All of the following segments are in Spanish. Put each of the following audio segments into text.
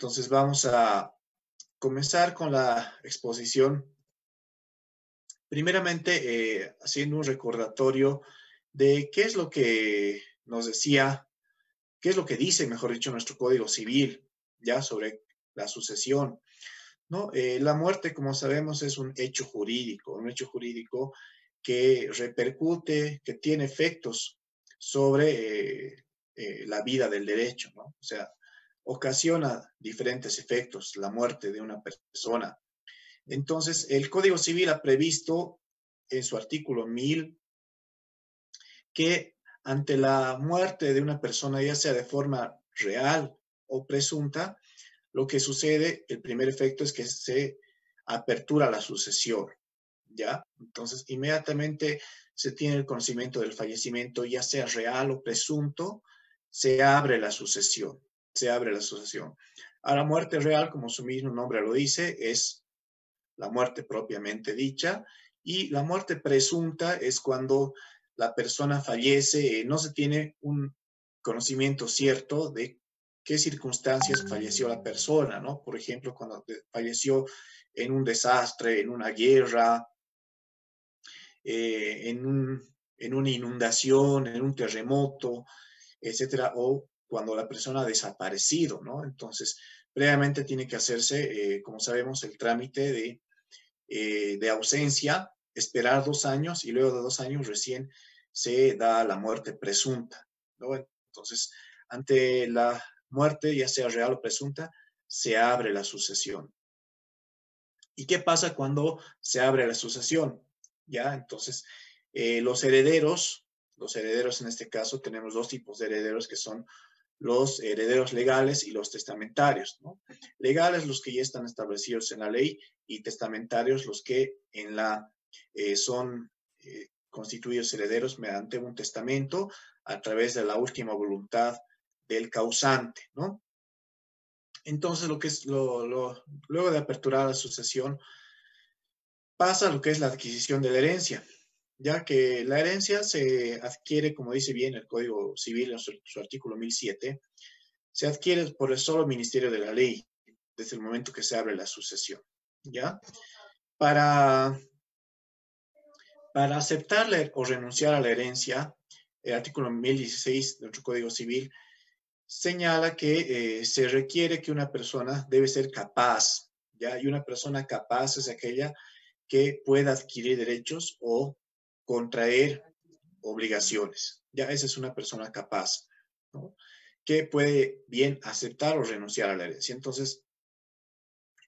Entonces vamos a comenzar con la exposición. Primeramente, eh, haciendo un recordatorio de qué es lo que nos decía, qué es lo que dice, mejor dicho, nuestro Código Civil, ya sobre la sucesión. ¿no? Eh, la muerte, como sabemos, es un hecho jurídico, un hecho jurídico que repercute, que tiene efectos sobre eh, la vida del derecho, ¿no? O sea, ocasiona diferentes efectos la muerte de una persona. Entonces, el Código Civil ha previsto en su artículo 1000 que ante la muerte de una persona, ya sea de forma real o presunta, lo que sucede, el primer efecto es que se apertura la sucesión, ¿ya? Entonces, inmediatamente se tiene el conocimiento del fallecimiento, ya sea real o presunto, se abre la sucesión, se abre la sucesión. A la muerte real, como su mismo nombre lo dice, es la muerte propiamente dicha, y la muerte presunta es cuando la persona fallece, no se tiene un conocimiento cierto de qué circunstancias falleció la persona, ¿no? Por ejemplo, cuando falleció en un desastre, en una guerra, eh, en, en, una inundación, en un terremoto, etcétera, o cuando la persona ha desaparecido, ¿no? Entonces, previamente tiene que hacerse, eh, como sabemos, el trámite de, eh, de ausencia, esperar dos años y luego de dos años recién se da la muerte presunta, ¿no? Entonces, ante la muerte, ya sea real o presunta, se abre la sucesión. ¿Y qué pasa cuando se abre la sucesión? Ya, entonces, eh, los herederos, los herederos en este caso, tenemos dos tipos de herederos que son los herederos legales y los testamentarios. ¿no? Legales los que ya están establecidos en la ley y testamentarios los que en la eh, son eh, constituidos herederos mediante un testamento a través de la última voluntad del causante, ¿no? Entonces, lo que es lo, luego de aperturar la sucesión, pasa lo que es la adquisición de la herencia, ya que la herencia se adquiere, como dice bien el Código Civil en su, artículo 1007, se adquiere por el solo Ministerio de la Ley desde el momento que se abre la sucesión, ¿ya? Para, para aceptarle o renunciar a la herencia, el artículo 1016 de nuestro Código Civil señala que eh, se requiere que una persona debe ser capaz, ¿ya? Y una persona capaz es aquella que pueda adquirir derechos o contraer obligaciones. Ya esa es una persona capaz, ¿no? Que puede bien aceptar o renunciar a la herencia. Entonces,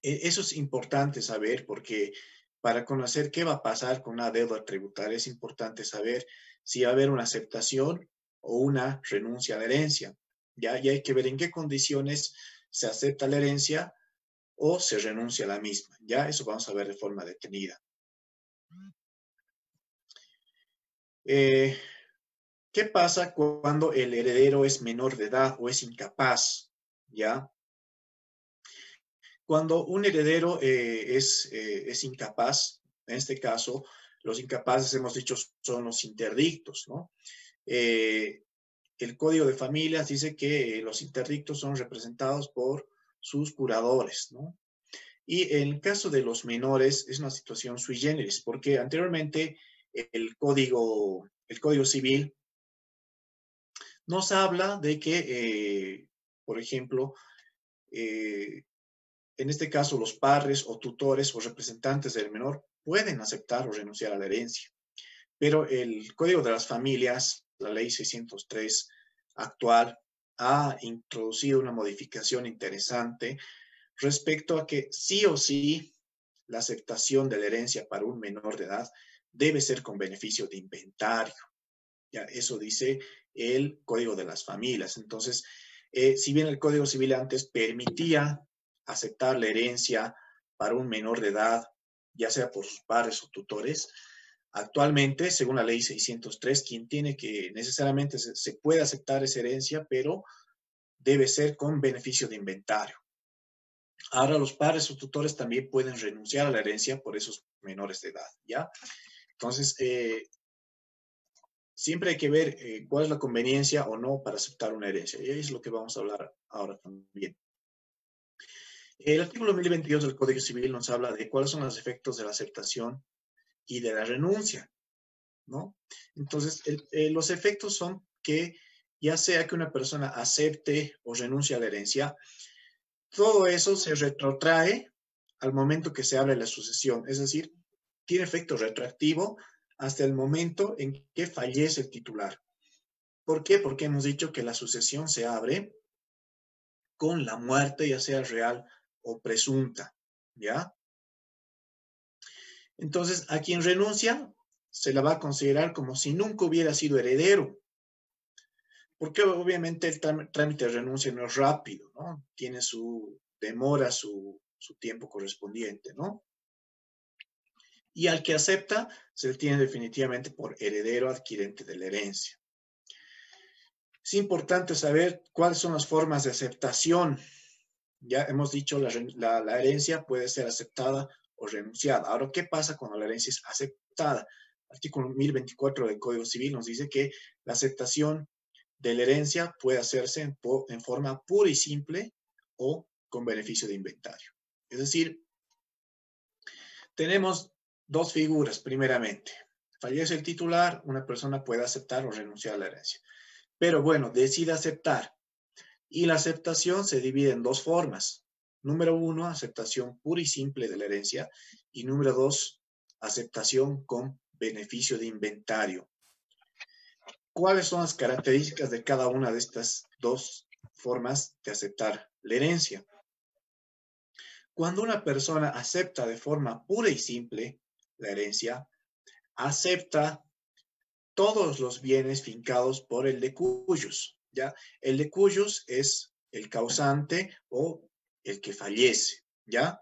e, eso es importante saber porque para conocer qué va a pasar con una deuda tributaria es importante saber si va a haber una aceptación o una renuncia a la herencia. ¿ya? Y hay que ver en qué condiciones se acepta la herencia o se renuncia a la misma, ¿ya? Eso vamos a ver de forma detenida. Eh, ¿Qué pasa cuando el heredero es menor de edad o es incapaz, ¿ya? Cuando un heredero eh, es, eh, es incapaz, en este caso, los incapaces, hemos dicho, son los interdictos, ¿no? el Código de Familias dice que los interdictos son representados por sus curadores, ¿no? Y en el caso de los menores es una situación sui generis, porque anteriormente el Código, el código Civil nos habla de que, eh, por ejemplo, eh, en este caso los padres o tutores o representantes del menor pueden aceptar o renunciar a la herencia. Pero el Código de las Familias la ley 603 actual ha introducido una modificación interesante respecto a que sí o sí la aceptación de la herencia para un menor de edad debe ser con beneficio de inventario. Ya, eso dice el Código de las Familias. Entonces, eh, si bien el Código Civil antes permitía aceptar la herencia para un menor de edad, ya sea por sus padres o tutores, Actualmente, según la ley 603, quien tiene que necesariamente se, puede aceptar esa herencia, pero debe ser con beneficio de inventario. Ahora los padres o tutores también pueden renunciar a la herencia por esos menores de edad, ¿ya? Entonces, eh, siempre hay que ver eh, cuál es la conveniencia o no para aceptar una herencia. Y es lo que vamos a hablar ahora también. El artículo 1022 del Código Civil nos habla de cuáles son los efectos de la aceptación y de la renuncia, ¿no? Entonces, eh, los efectos son que ya sea que una persona acepte o renuncie a la herencia, todo eso se retrotrae al momento que se abre la sucesión, es decir, tiene efecto retroactivo hasta el momento en que fallece el titular. ¿Por qué? Porque hemos dicho que la sucesión se abre con la muerte, ya sea real o presunta, ¿ya? Entonces, a quien renuncia se la va a considerar como si nunca hubiera sido heredero, porque obviamente el trámite de renuncia no es rápido, ¿no? Tiene su demora, su, su tiempo correspondiente, ¿no? Y al que acepta, se le tiene definitivamente por heredero adquirente de la herencia. Es importante saber cuáles son las formas de aceptación. Ya hemos dicho, la, la, herencia puede ser aceptada o renunciada. Ahora, ¿qué pasa cuando la herencia es aceptada? Artículo 1024 del Código Civil nos dice que la aceptación de la herencia puede hacerse en, en forma pura y simple o con beneficio de inventario. Es decir, tenemos dos figuras, primeramente. Fallece el titular, una persona puede aceptar o renunciar a la herencia. Pero bueno, decide aceptar. Y la aceptación se divide en dos formas. Número uno, aceptación pura y simple de la herencia. Y número dos, aceptación con beneficio de inventario. ¿Cuáles son las características de cada una de estas dos formas de aceptar la herencia? Cuando una persona acepta de forma pura y simple la herencia, acepta todos los bienes fincados por el de cuyos, ¿ya? El de cuyos es el causante o el que fallece, ¿ya?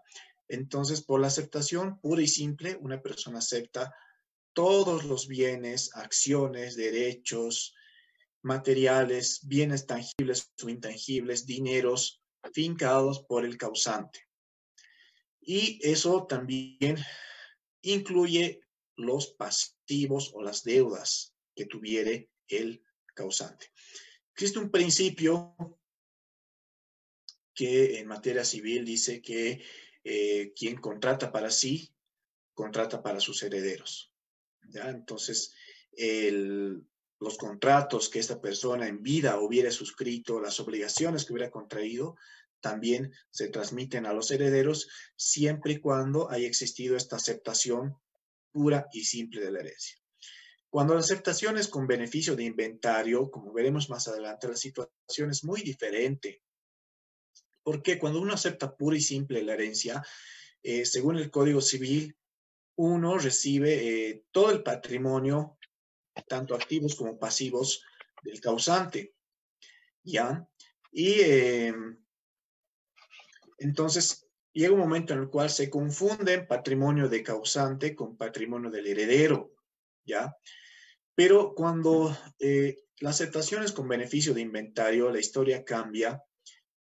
Entonces, por la aceptación pura y simple, una persona acepta todos los bienes, acciones, derechos, materiales, bienes tangibles o intangibles, dineros fincados por el causante. Y eso también incluye los pasivos o las deudas que tuviere el causante. Existe un principio que en materia civil dice que eh, quien contrata para sí, contrata para sus herederos. ¿ya? Entonces, los contratos que esta persona en vida hubiera suscrito, las obligaciones que hubiera contraído, también se transmiten a los herederos siempre y cuando haya existido esta aceptación pura y simple de la herencia. Cuando la aceptación es con beneficio de inventario, como veremos más adelante, la situación es muy diferente. Porque cuando uno acepta pura y simple la herencia, eh, según el Código Civil, uno recibe eh, todo el patrimonio, tanto activos como pasivos, del causante. ¿Ya? Y em, entonces, llega un momento en el cual se confunden patrimonio de causante con patrimonio del heredero, ¿ya? Pero cuando eh, la aceptación es con beneficio de inventario, la historia cambia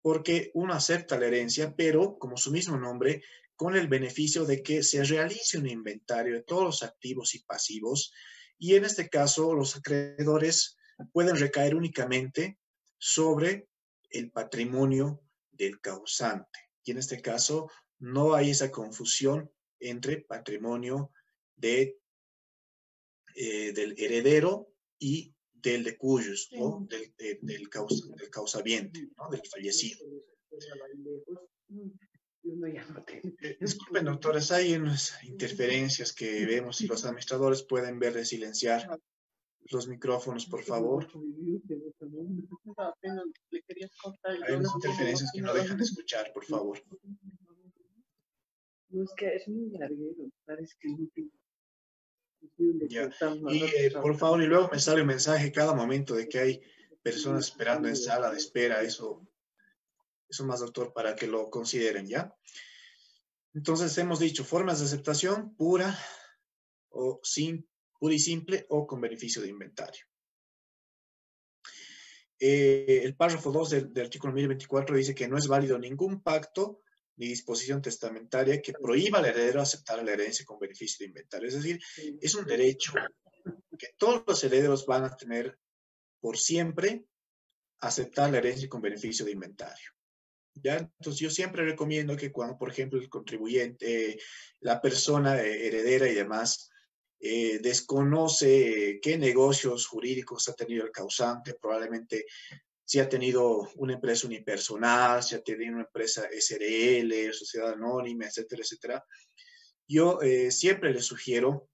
porque uno acepta la herencia, pero como su mismo nombre, con el beneficio de que se realice un inventario de todos los activos y pasivos, y en este caso los acreedores pueden recaer únicamente sobre el patrimonio del causante. Y en este caso no hay esa confusión entre patrimonio de, eh, del heredero y del de cuyos, o del, del, causa, del causaviente, ¿no? del fallecido. Disculpen, doctores, hay unas interferencias que vemos y los administradores pueden ver de silenciar los micrófonos, por favor. Hay unas interferencias que no dejan de escuchar, por favor. Y eh, por favor, y luego me sale un mensaje cada momento de que hay personas esperando en sala de espera. Eso, eso más, doctor, para que lo consideren, ¿ya? Entonces, hemos dicho formas de aceptación pura o sin y simple o con beneficio de inventario. Eh, el párrafo 2 del, artículo 1024 dice que no es válido ningún pacto ni disposición testamentaria que prohíba al heredero aceptar la herencia con beneficio de inventario. Es decir, es un derecho que todos los herederos van a tener por siempre aceptar la herencia con beneficio de inventario. ¿ya? Entonces yo siempre recomiendo que cuando, por ejemplo, el contribuyente, la persona heredera y demás, eh, desconoce qué negocios jurídicos ha tenido el causante, probablemente si ha tenido una empresa unipersonal, si ha tenido una empresa SRL, sociedad anónima, etcétera, etcétera. Yo eh, siempre le sugiero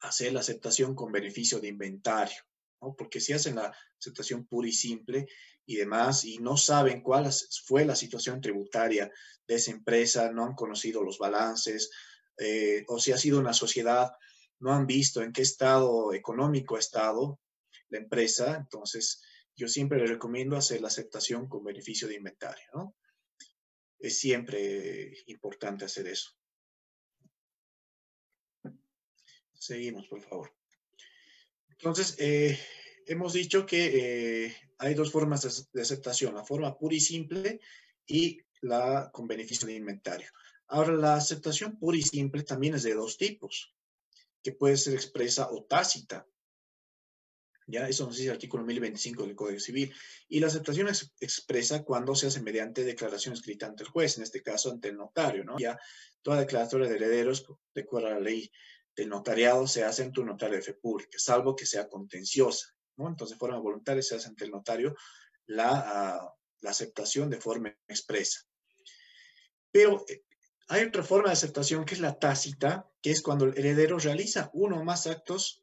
hacer la aceptación con beneficio de inventario, ¿no? porque si hacen la aceptación pura y simple y demás y no saben cuál fue la situación tributaria de esa empresa, no han conocido los balances, eh, o si ha sido una sociedad, no han visto en qué estado económico ha estado la empresa, entonces yo siempre les recomiendo hacer la aceptación con beneficio de inventario, ¿no? Es siempre importante hacer eso. Seguimos, por favor. Entonces, eh, hemos dicho que eh, hay dos formas de aceptación, la forma pura y simple y la con beneficio de inventario. Ahora, la aceptación pura y simple también es de dos tipos, que puede ser expresa o tácita. ¿Ya? Eso nos dice el artículo 1025 del Código Civil. Y la aceptación es expresa cuando se hace mediante declaración escrita ante el juez, en este caso ante el notario, ¿no? Ya toda declaratoria de herederos, de acuerdo a la ley del notariado, se hace ante un notario de fe pública, salvo que sea contenciosa, ¿no? Entonces, de forma voluntaria se hace ante el notario la, ah, aceptación de forma expresa. Pero eh, hay otra forma de aceptación que es la tácita, que es cuando el heredero realiza uno o más actos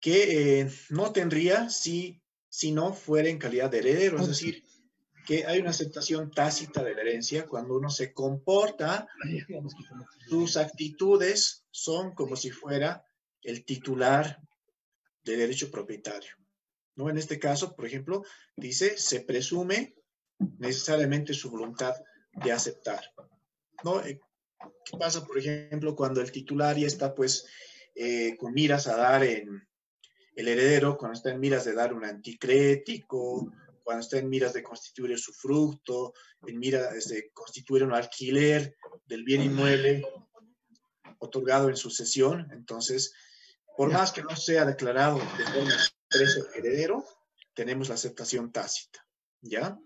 que eh, no tendría si, si no fuera en calidad de heredero. Es decir, que hay una aceptación tácita de la herencia cuando uno se comporta, sus actitudes son como si fuera el titular del derecho propietario. ¿no? En este caso, por ejemplo, dice, se presume necesariamente su voluntad de aceptar. ¿no? Eh, ¿Qué pasa, por ejemplo, cuando el titular ya está pues eh, con miras a dar en el heredero, cuando está en miras de dar un anticrético, cuando está en miras de constituir su fruto, en miras de constituir un alquiler del bien inmueble otorgado en sucesión, entonces, por más que no sea declarado de forma expresa heredero, tenemos la aceptación tácita, ¿ya?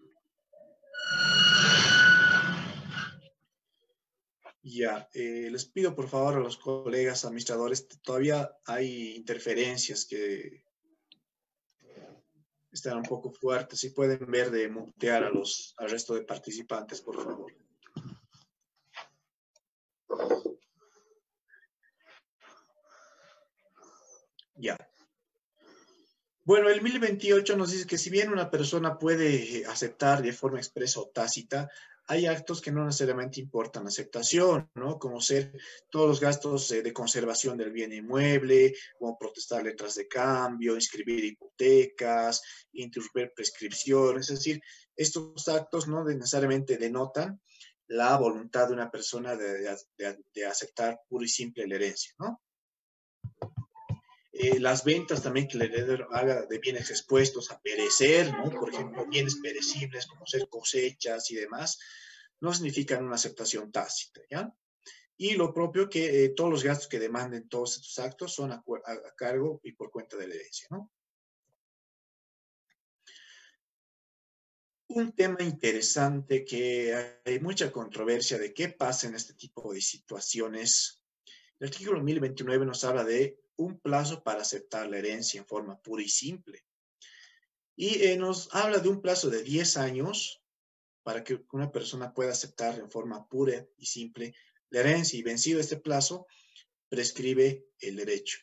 Ya, eh, les pido por favor a los colegas administradores, todavía hay interferencias que están un poco fuertes. Si pueden ver de mutear a los, al resto de participantes, por favor. Ya. Bueno, el 1028 nos dice que si bien una persona puede aceptar de forma expresa o tácita, hay actos que no necesariamente importan aceptación, ¿no? Como ser todos los gastos de conservación del bien inmueble, como protestar letras de cambio, inscribir hipotecas, interrumpir prescripciones, es decir, estos actos no necesariamente denotan la voluntad de una persona de, de aceptar pura y simple la herencia, ¿no? Eh, las ventas también que el heredero haga de bienes expuestos a perecer, ¿no? Por ejemplo, bienes perecibles como ser cosechas y demás, no significan una aceptación tácita, ¿ya? Y lo propio que eh, todos los gastos que demanden todos estos actos son a, cargo y por cuenta de la herencia, ¿no? Un tema interesante que hay mucha controversia de qué pasa en este tipo de situaciones. El artículo 1029 nos habla de un plazo para aceptar la herencia en forma pura y simple. Y eh, nos habla de un plazo de 10 años para que una persona pueda aceptar en forma pura y simple la herencia y vencido este plazo, prescribe el derecho.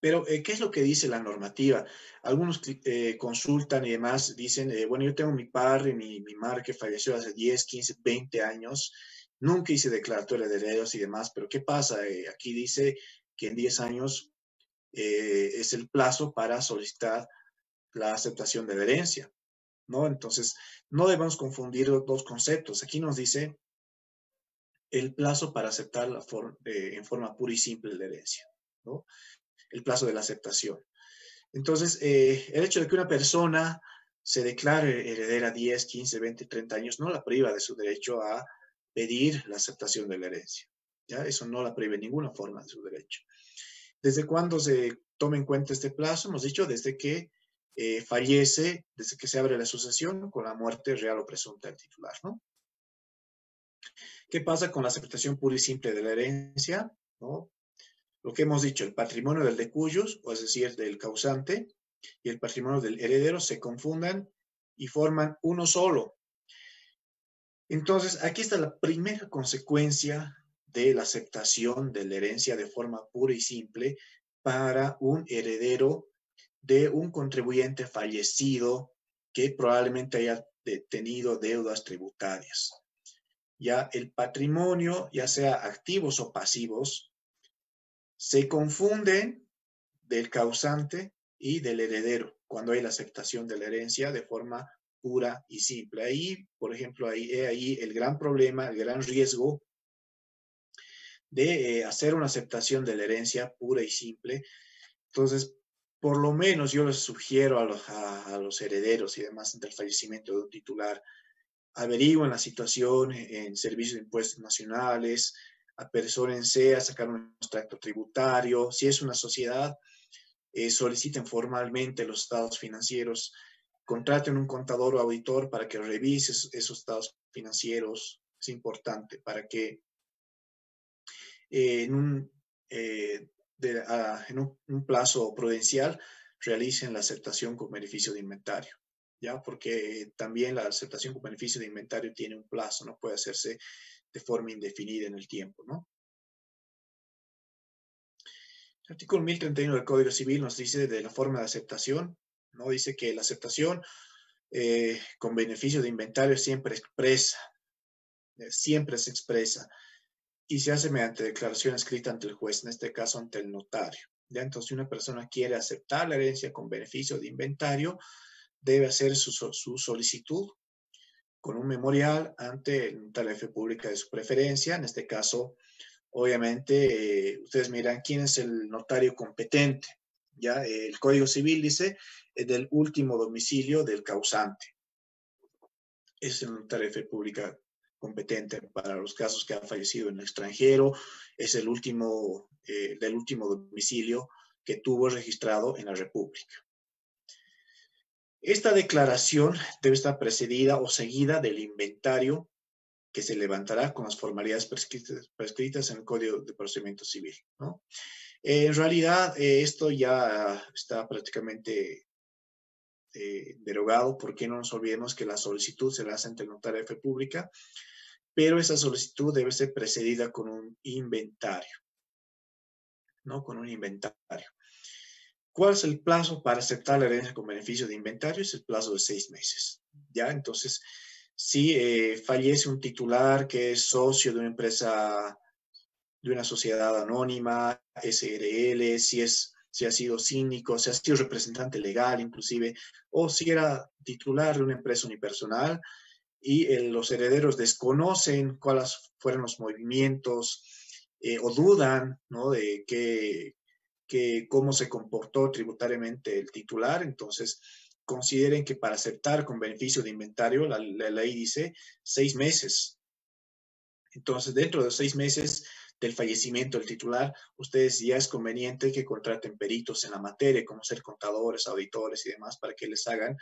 Pero, eh, ¿qué es lo que dice la normativa? Algunos eh, consultan y demás dicen, bueno, yo tengo mi padre, mi, mi madre que falleció hace 10, 15, 20 años, nunca hice declaratoria de herederos y demás, pero ¿qué pasa? aquí dice que en 10 años eh, es el plazo para solicitar la aceptación de la herencia, ¿no? Entonces, no debemos confundir dos conceptos. Aquí nos dice el plazo para aceptar eh, en forma pura y simple la herencia, ¿no? El plazo de la aceptación. Entonces, eh, el hecho de que una persona se declare heredera 10, 15, 20, 30 años no la priva de su derecho a pedir la aceptación de la herencia. Eso no la prohíbe ninguna forma de su derecho. ¿Desde cuándo se toma en cuenta este plazo? Hemos dicho desde que eh, fallece desde que se abre la sucesión con la muerte real o presunta del titular, ¿no? ¿Qué pasa con la aceptación pura y simple de la herencia? ¿no? Lo que hemos dicho, el patrimonio del decuyos, o es decir, del causante, y el patrimonio del heredero se confundan y forman uno solo. Entonces, aquí está la primera consecuencia de la aceptación de la herencia de forma pura y simple para un heredero de un contribuyente fallecido que probablemente haya tenido deudas tributarias. Ya el patrimonio, ya sea activos o pasivos, se confunden del causante y del heredero cuando hay la aceptación de la herencia de forma pura y simple. Ahí, por ejemplo, ahí, ahí el gran problema, el gran riesgo de eh, hacer una aceptación de la herencia pura y simple. Entonces, por lo menos yo les sugiero a los, herederos y demás del fallecimiento de un titular, averigüen la situación en servicios de impuestos nacionales, apersórense a sacar un extracto tributario, si es una sociedad, eh, soliciten formalmente los estados financieros, contraten un contador o auditor para que revise esos estados financieros, es importante, para que en, un, eh, en un, plazo prudencial realicen la aceptación con beneficio de inventario, ¿ya? Porque también la aceptación con beneficio de inventario tiene un plazo, no puede hacerse de forma indefinida en el tiempo, ¿no? El artículo 1031 del Código Civil nos dice de la forma de aceptación, ¿no? Dice que la aceptación eh, con beneficio de inventario siempre expresa, eh, siempre se expresa y se hace mediante declaración escrita ante el juez, en este caso ante el notario. ¿ya? Entonces, si una persona quiere aceptar la herencia con beneficio de inventario, debe hacer su, solicitud con un memorial ante el notario de pública de su preferencia. En este caso, obviamente, eh, ustedes miran quién es el notario competente. ¿ya? El Código Civil dice el del último domicilio del causante. Es el notario fe pública competente para los casos que han fallecido en el extranjero, es el último, eh, del último domicilio que tuvo registrado en la República. Esta declaración debe estar precedida o seguida del inventario que se levantará con las formalidades prescritas, en el Código de Procedimiento Civil. en realidad, eh, esto ya está prácticamente eh, derogado porque no nos olvidemos que la solicitud se la hace ante el notario de fe pública pero esa solicitud debe ser precedida con un inventario, ¿no? Con un inventario. ¿Cuál es el plazo para aceptar la herencia con beneficio de inventario? Es el plazo de seis meses, ¿ya? Entonces, si eh, fallece un titular que es socio de una empresa, de una sociedad anónima, SRL, si es si ha sido síndico, si ha sido representante legal inclusive, o si era titular de una empresa unipersonal, y eh, los herederos desconocen cuáles fueron los movimientos eh, o dudan ¿no? de que, cómo se comportó tributariamente el titular, entonces consideren que para aceptar con beneficio de inventario, la, ley dice seis meses. Entonces, dentro de seis meses del fallecimiento del titular, ustedes ya es conveniente que contraten peritos en la materia, como ser contadores, auditores y demás, para que les hagan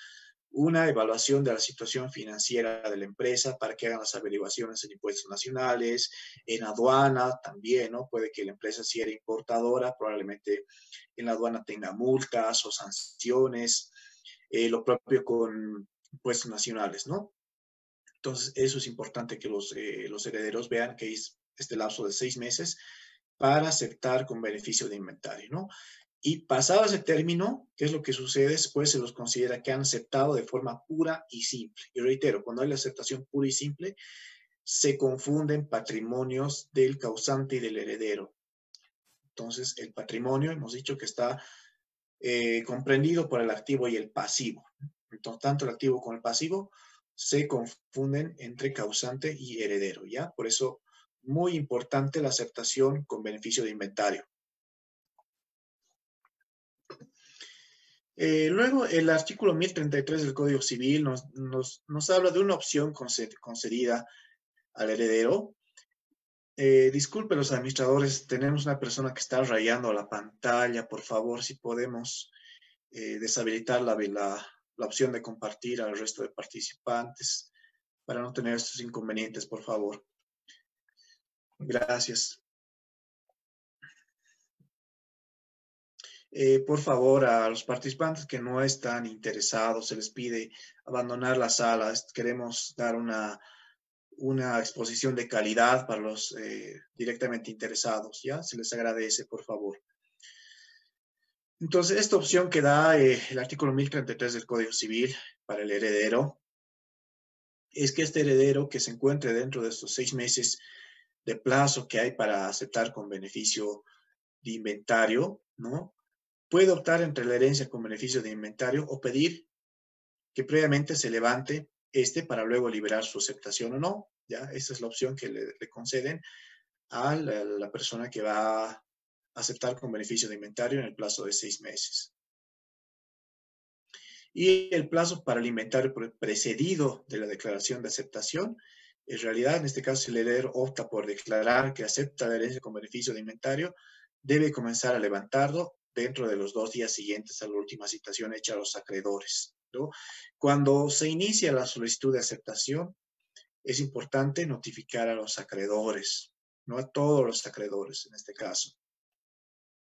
una evaluación de la situación financiera de la empresa para que hagan las averiguaciones en impuestos nacionales, en aduana también, ¿no? Puede que la empresa si era importadora, probablemente en la aduana tenga multas o sanciones, eh, lo propio con impuestos nacionales, ¿no? Entonces, eso es importante que los, eh, los herederos vean que es este lapso de seis meses para aceptar con beneficio de inventario, ¿no? Y pasado ese término, ¿qué es lo que sucede? Después se los considera que han aceptado de forma pura y simple. Y reitero, cuando hay la aceptación pura y simple, se confunden patrimonios del causante y del heredero. Entonces, el patrimonio, hemos dicho que está eh, comprendido por el activo y el pasivo. Entonces, tanto el activo como el pasivo se confunden entre causante y heredero, ¿ya? Por eso, muy importante la aceptación con beneficio de inventario. Eh, luego, el artículo 1033 del Código Civil nos, habla de una opción concedida al heredero. Eh, disculpen los administradores, tenemos una persona que está rayando la pantalla, por favor, si podemos eh, deshabilitar la, la, la opción de compartir al resto de participantes para no tener estos inconvenientes, por favor. Gracias. Eh, por favor, a los participantes que no están interesados, se les pide abandonar la sala. Queremos dar una, una exposición de calidad para los eh, directamente interesados, ¿ya? Se les agradece, por favor. Entonces, esta opción que da eh, el artículo 1033 del Código Civil para el heredero es que este heredero que se encuentre dentro de estos seis meses de plazo que hay para aceptar con beneficio de inventario, ¿no? Puede optar entre la herencia con beneficio de inventario o pedir que previamente se levante este para luego liberar su aceptación o no. ¿ya? Esa es la opción que le, conceden a la, persona que va aceptar con beneficio de inventario en el plazo de seis meses. Y el plazo para el inventario precedido de la declaración de aceptación, en realidad, en este caso, si el heredero opta por declarar que acepta la herencia con beneficio de inventario, debe comenzar a levantarlo dentro de los dos días siguientes a la última citación hecha a los acreedores. Cuando se inicia la solicitud de aceptación, es importante notificar a los acreedores, no a todos los acreedores en este caso.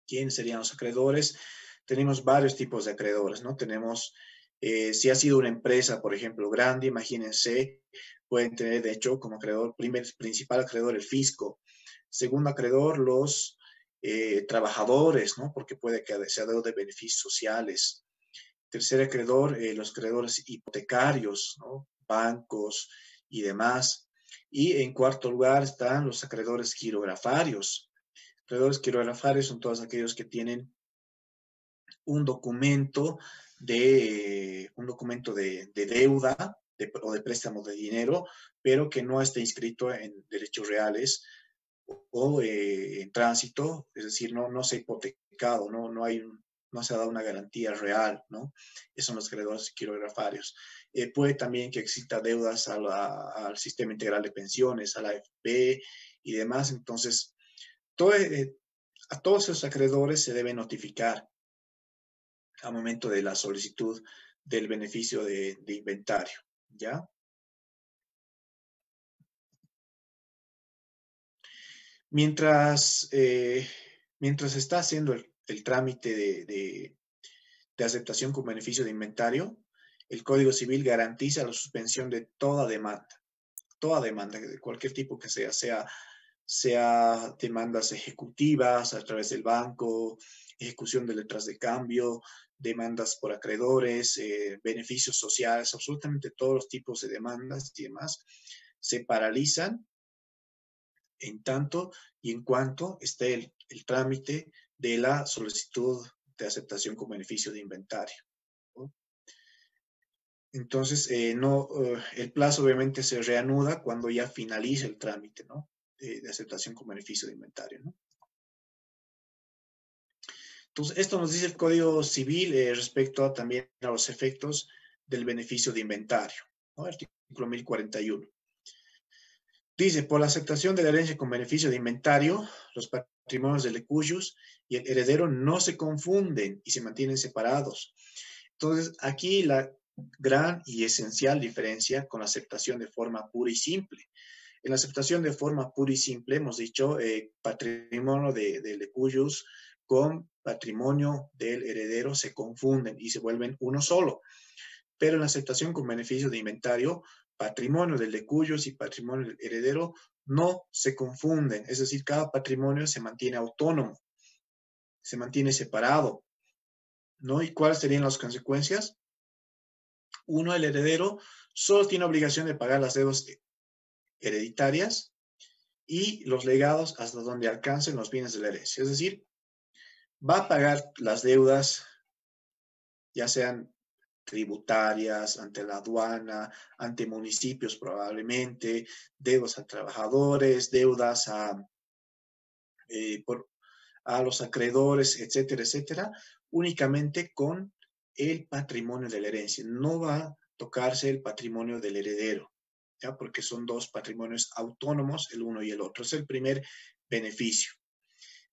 ¿Quiénes serían los acreedores? Tenemos varios tipos de acreedores, ¿no? Tenemos, eh, si ha sido una empresa, por ejemplo, grande, imagínense, pueden tener, de hecho, como acreedor, principal acreedor el fisco, segundo acreedor los eh, trabajadores, ¿no? Porque puede que sea de beneficios sociales. Tercer acreedor, eh, los acreedores hipotecarios, ¿no? Bancos y demás. Y en cuarto lugar están los acreedores quirografarios, Acreedores quirografarios son todos aquellos que tienen un documento de, un documento de, deuda o de préstamo de dinero, pero que no está inscrito en derechos reales o, eh, en tránsito, es decir, no, no se ha hipotecado, no, no, hay no se ha dado una garantía real, ¿no? Esos son los acreedores quirografarios. Eh, puede también que exista deudas al sistema integral de pensiones, a la AFP y demás, entonces eh, a todos esos acreedores se debe notificar al momento de la solicitud del beneficio de, inventario, ¿ya? Mientras, eh, mientras está haciendo el, trámite de, de, aceptación con beneficio de inventario, el Código Civil garantiza la suspensión de toda demanda, toda demanda, de cualquier tipo que sea, sea sea demandas ejecutivas a través del banco, ejecución de letras de cambio, demandas por acreedores, eh, beneficios sociales, absolutamente todos los tipos de demandas y demás, se paralizan en tanto y en cuanto esté el, trámite de la solicitud de aceptación con beneficio de inventario. Entonces, eh, no, eh, el plazo obviamente se reanuda cuando ya finalice el trámite, ¿no? de, aceptación con beneficio de inventario. ¿no? Entonces, esto nos dice el Código Civil eh, respecto a, también a los efectos del beneficio de inventario, ¿no? artículo 1041. Dice, por la aceptación de la herencia con beneficio de inventario, los patrimonios del lecuyus y el heredero no se confunden y se mantienen separados. Entonces, aquí la gran y esencial diferencia con la aceptación de forma pura y simple. En la aceptación de forma pura y simple, hemos dicho eh, patrimonio de, de cuyos con patrimonio del heredero se confunden y se vuelven uno solo. Pero en la aceptación con beneficio de inventario, patrimonio del de cuyos y patrimonio del heredero no se confunden. Es decir, cada patrimonio se mantiene autónomo, se mantiene separado. ¿No? ¿Y cuáles serían las consecuencias? Uno, el heredero solo tiene obligación de pagar las deudas hereditarias y los legados hasta donde alcancen los bienes de la herencia. Es decir, va a pagar las deudas, ya sean tributarias, ante la aduana, ante municipios probablemente, deudas a trabajadores, deudas a, eh, a los acreedores, etcétera, etcétera, únicamente con el patrimonio de la herencia. No va a tocarse el patrimonio del heredero porque son dos patrimonios autónomos, el uno y el otro. Es el primer beneficio.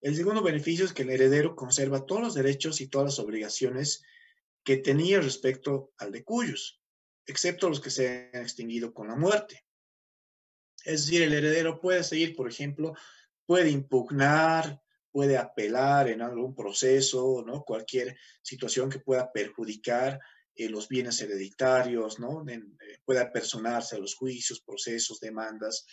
El segundo beneficio es que el heredero conserva todos los derechos y todas las obligaciones que tenía respecto al de cuyos, excepto los que se han extinguido con la muerte. Es decir, el heredero puede seguir, por ejemplo, puede impugnar, puede apelar en algún proceso, ¿no? Cualquier situación que pueda perjudicar eh, los bienes hereditarios, ¿no? Eh, puede apersonarse a los juicios, procesos, demandas,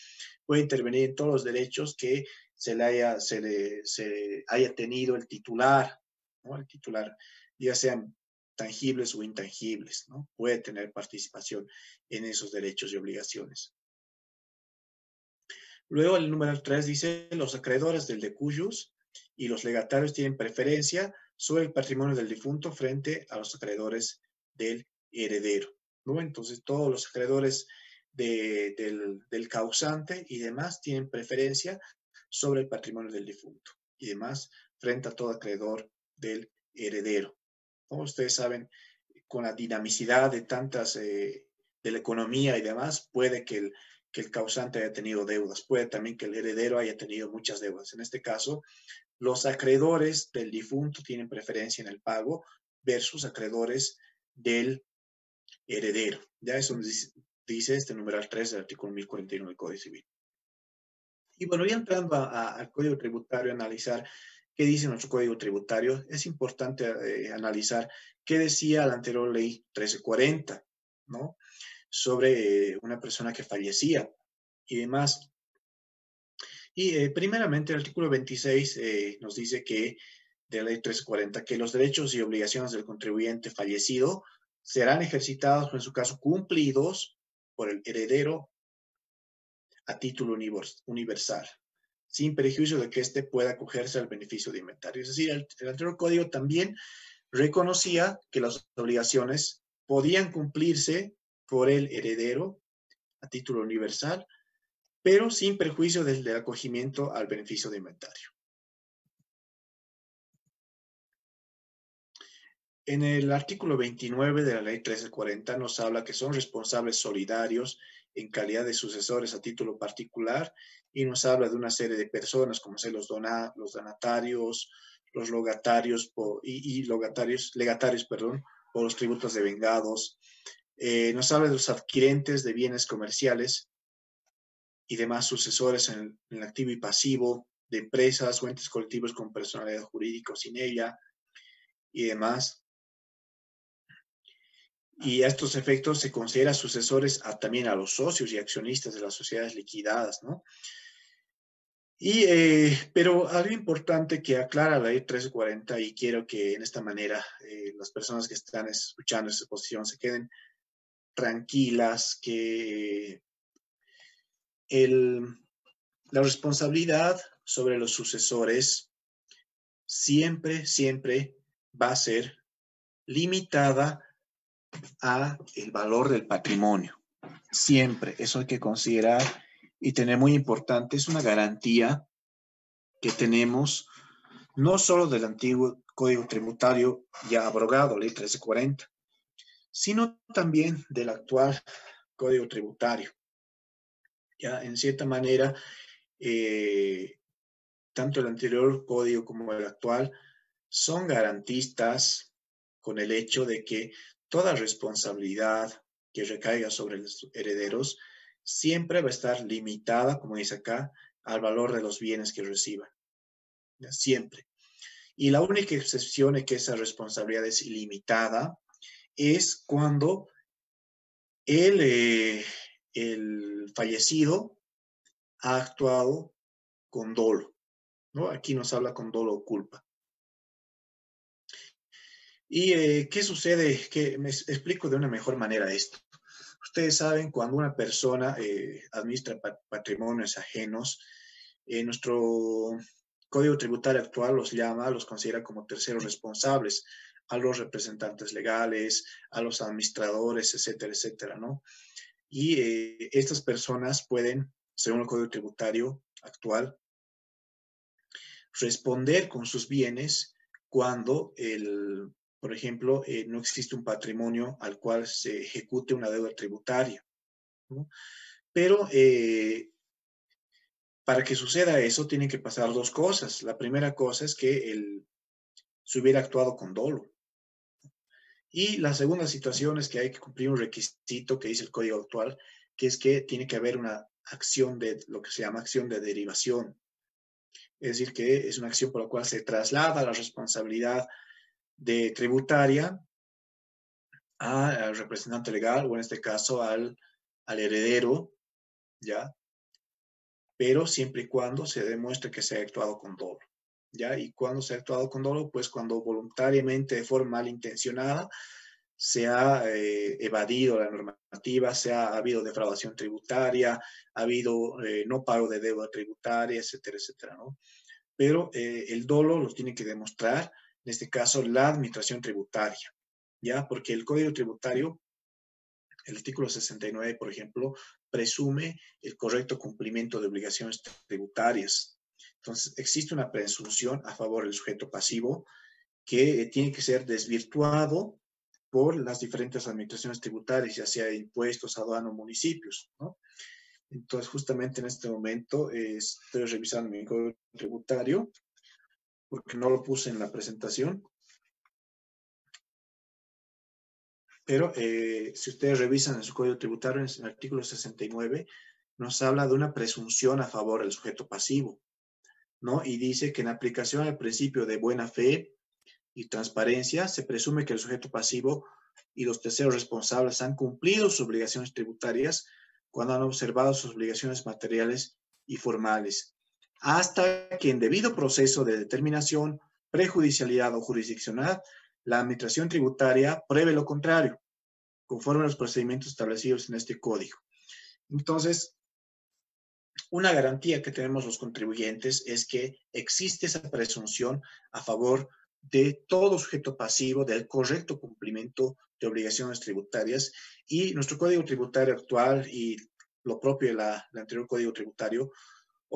puede intervenir en todos los derechos que se le haya, se le, se haya tenido el titular, ¿no? El titular, ya sean tangibles o intangibles, ¿no? Puede tener participación en esos derechos y obligaciones. Luego el número 3 dice, los acreedores del de cuyos y los legatarios tienen preferencia sobre el patrimonio del difunto frente a los acreedores del heredero. ¿no? Entonces todos los acreedores del, del, causante y demás tienen preferencia sobre el patrimonio del difunto y demás frente a todo acreedor del heredero. Como ustedes saben, con la dinamicidad de tantas, eh, de la economía y demás, puede que el, que el causante haya tenido deudas, puede también que el heredero haya tenido muchas deudas. En este caso, los acreedores del difunto tienen preferencia en el pago versus acreedores del heredero. Ya eso dice, este numeral 3 del artículo 1041 del Código Civil. Y bueno, ya entrando al Código Tributario, analizar qué dice nuestro Código Tributario, es importante eh, analizar qué decía la anterior ley 1340, ¿no? sobre eh, una persona que fallecía y demás. Y eh, primeramente el artículo 26 eh, nos dice que de la ley 340 que los derechos y obligaciones del contribuyente fallecido serán ejercitados o en su caso cumplidos por el heredero a título universal, sin perjuicio de que éste pueda acogerse al beneficio de inventario. Es decir, el anterior código también reconocía que las obligaciones podían cumplirse por el heredero a título universal, pero sin perjuicio del, acogimiento al beneficio de inventario. En el artículo 29 de la ley 1340 nos habla que son responsables solidarios en calidad de sucesores a título particular y nos habla de una serie de personas como ser los, los donatarios, los logatarios y, logatarios, legatarios perdón, por los tributos de vengados, eh, nos habla de los adquirentes de bienes comerciales y demás sucesores en el, activo y pasivo de empresas o entes colectivos con personalidad jurídica sin ella y demás. Y a estos efectos se considera sucesores también a los socios y accionistas de las sociedades liquidadas, ¿no? Y, eh, pero algo importante que aclara la ley 1340 y quiero que en esta manera eh, las personas que están escuchando esta exposición se queden tranquilas, que la responsabilidad sobre los sucesores siempre, siempre va a ser limitada a el valor del patrimonio. Siempre, eso hay que considerar y tener muy importante, es una garantía que tenemos no solo del antiguo Código Tributario ya abrogado, ley 1340, sino también del actual código tributario. Ya, en cierta manera, eh, tanto el anterior código como el actual son garantistas con el hecho de que toda responsabilidad que recaiga sobre los herederos siempre va a estar limitada, como dice acá, al valor de los bienes que reciban. Siempre. Y la única excepción es que esa responsabilidad es ilimitada es cuando el, eh, el fallecido ha actuado con dolo. ¿no? Aquí nos habla con dolo o culpa. ¿Y eh, qué sucede? Que me explico de una mejor manera esto. Ustedes saben, cuando una persona eh, administra patrimonios ajenos, nuestro código tributario actual los llama, los considera como terceros responsables a los representantes legales, a los administradores, etcétera, etcétera, ¿no? Y eh, estas personas pueden, según el Código Tributario actual, responder con sus bienes cuando, el, por ejemplo, eh, no existe un patrimonio al cual se ejecute una deuda tributaria. ¿no? Pero eh, para que suceda eso, tienen que pasar dos cosas. La primera cosa es que el, se hubiera actuado con dolo Y la segunda situación es que hay que cumplir un requisito que dice el código actual, que es que tiene que haber una acción de lo que se llama acción de derivación. Es decir, que es una acción por la cual se traslada la responsabilidad de tributaria al representante legal o en este caso al, al heredero, ¿ya? Pero siempre y cuando se demuestre que se ha actuado con dolo, ¿ya? Y cuando se ha actuado con dolo, pues cuando voluntariamente, de forma malintencionada, se ha eh, evadido la normativa, se ha, habido defraudación tributaria, ha habido eh, no pago de deuda tributaria, etcétera, etcétera, ¿no? Pero eh, el dolo lo tiene que demostrar, en este caso, la administración tributaria, ¿ya? Porque el Código Tributario, el artículo 69, por ejemplo, presume el correcto cumplimiento de obligaciones tributarias. Entonces, existe una presunción a favor del sujeto pasivo que tiene que ser desvirtuado por las diferentes administraciones tributarias, ya sea impuestos, aduanos, municipios, ¿no? Entonces, justamente en este momento eh, estoy revisando mi código tributario, porque no lo puse en la presentación. Pero eh, si ustedes revisan en su código tributario, en el artículo 69, nos habla de una presunción a favor del sujeto pasivo, ¿no? Y dice que en aplicación al principio de buena fe, y transparencia, se presume que el sujeto pasivo y los terceros responsables han cumplido sus obligaciones tributarias cuando han observado sus obligaciones materiales y formales, hasta que en debido proceso de determinación, prejudicialidad o jurisdiccional, la administración tributaria pruebe lo contrario, conforme a los procedimientos establecidos en este código. Entonces, una garantía que tenemos los contribuyentes es que existe esa presunción a favor de todo sujeto pasivo del correcto cumplimiento de obligaciones tributarias y nuestro código tributario actual y lo propio del anterior código tributario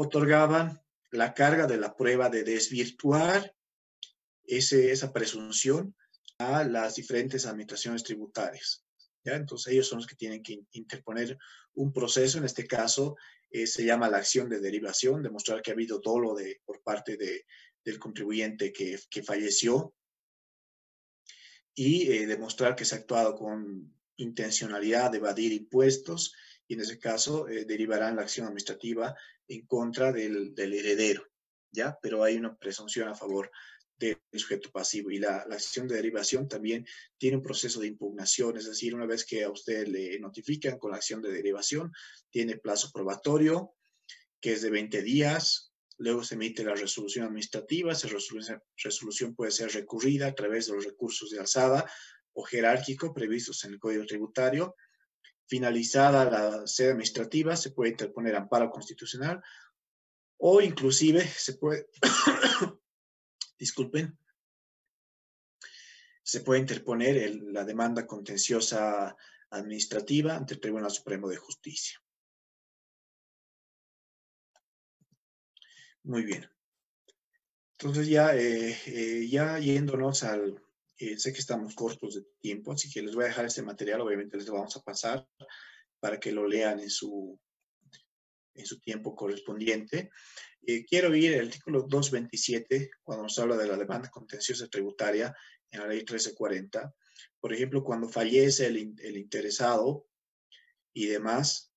otorgaban la carga de la prueba de desvirtuar ese, esa presunción a las diferentes administraciones tributarias. ¿ya? Entonces ellos son los que tienen que interponer un proceso, en este caso eh, se llama la acción de derivación, demostrar que ha habido dolo de, por parte de, del contribuyente que, que falleció y eh, demostrar que se ha actuado con intencionalidad de evadir impuestos y en ese caso eh, derivarán la acción administrativa en contra del, heredero, ¿ya? Pero hay una presunción a favor del sujeto pasivo y la, la, acción de derivación también tiene un proceso de impugnación, es decir, una vez que a usted le notifican con la acción de derivación, tiene plazo probatorio, que es de 20 días, Luego se emite la resolución administrativa. Esa resolución, puede ser recurrida a través de los recursos de alzada o jerárquico previstos en el Código Tributario. Finalizada la sede administrativa, se puede interponer amparo constitucional o inclusive se puede, disculpen, se puede interponer la demanda contenciosa administrativa ante el Tribunal Supremo de Justicia. Muy bien. Entonces ya, eh, eh, ya yéndonos al, eh, sé que estamos cortos de tiempo, así que les voy a dejar este material, obviamente les lo vamos a pasar para que lo lean en su, en su tiempo correspondiente. quiero ir al artículo 227, cuando nos habla de la demanda contenciosa tributaria en la ley 1340. Por ejemplo, cuando fallece el, el interesado y demás,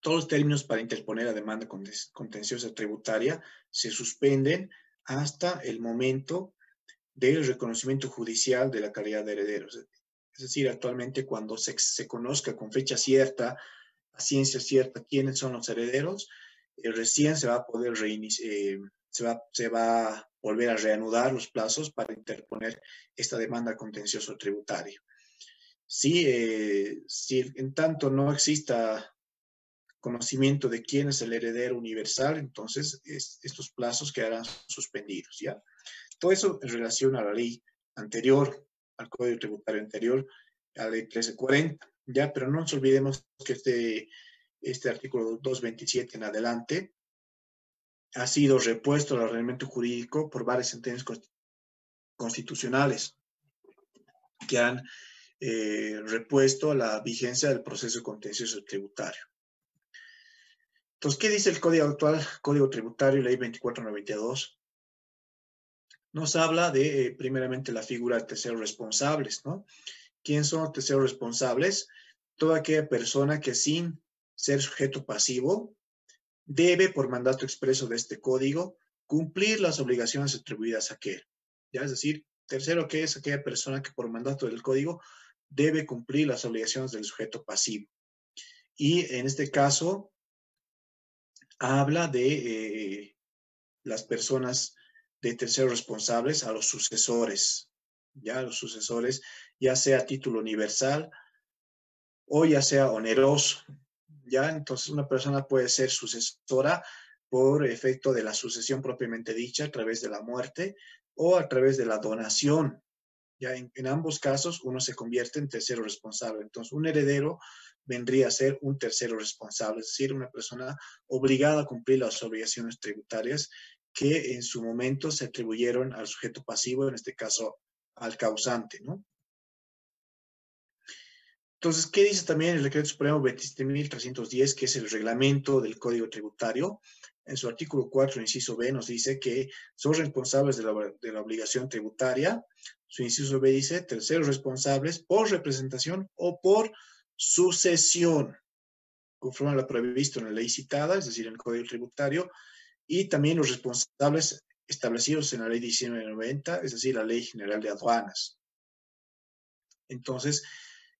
todos los términos para interponer la demanda contenciosa tributaria se suspenden hasta el momento del reconocimiento judicial de la calidad de herederos. Es decir, actualmente cuando se, se conozca con fecha cierta, a ciencia cierta, quiénes son los herederos, eh, recién se va a poder reiniciar, eh, se, va, se va a volver a reanudar los plazos para interponer esta demanda contenciosa tributaria. Si, eh, si en tanto no exista conocimiento de quién es el heredero universal, entonces estos plazos quedarán suspendidos, ¿ya? Todo eso en relación a la ley anterior, al Código Tributario anterior, a la ley 1340, ¿ya? Pero no nos olvidemos que este, este artículo 227 en adelante ha sido repuesto al ordenamiento jurídico por varias sentencias constitucionales que han eh, repuesto la vigencia del proceso contencioso tributario. Entonces, ¿qué dice el código actual? Código tributario, ley 2492. Nos habla de, eh, primeramente, la figura de terceros responsables, ¿no? ¿Quién son los terceros responsables? Toda aquella persona que sin ser sujeto pasivo debe, por mandato expreso de este código, cumplir las obligaciones atribuidas a aquel. ¿Ya? Es decir, tercero, que es aquella persona que por mandato del código debe cumplir las obligaciones del sujeto pasivo. Y en este caso, habla de eh, las personas de terceros responsables a los sucesores, ya los sucesores, ya sea título universal o ya sea oneroso, ya entonces una persona puede ser sucesora por efecto de la sucesión propiamente dicha a través de la muerte o a través de la donación. Ya en, en ambos casos uno se convierte en tercero responsable. Entonces un heredero vendría a ser un tercero responsable, es decir, una persona obligada a cumplir las obligaciones tributarias que en su momento se atribuyeron al sujeto pasivo, en este caso al causante, ¿no? Entonces, ¿qué dice también el Decreto Supremo 27.310, que es el reglamento del Código Tributario? En su artículo 4, inciso B, nos dice que son responsables de la, de la obligación tributaria. Su inciso B dice terceros responsables por representación o por sucesión, conforme a lo previsto en la ley citada, es decir, en el Código Tributario, y también los responsables establecidos en la ley 1990, es decir, la ley general de aduanas. Entonces,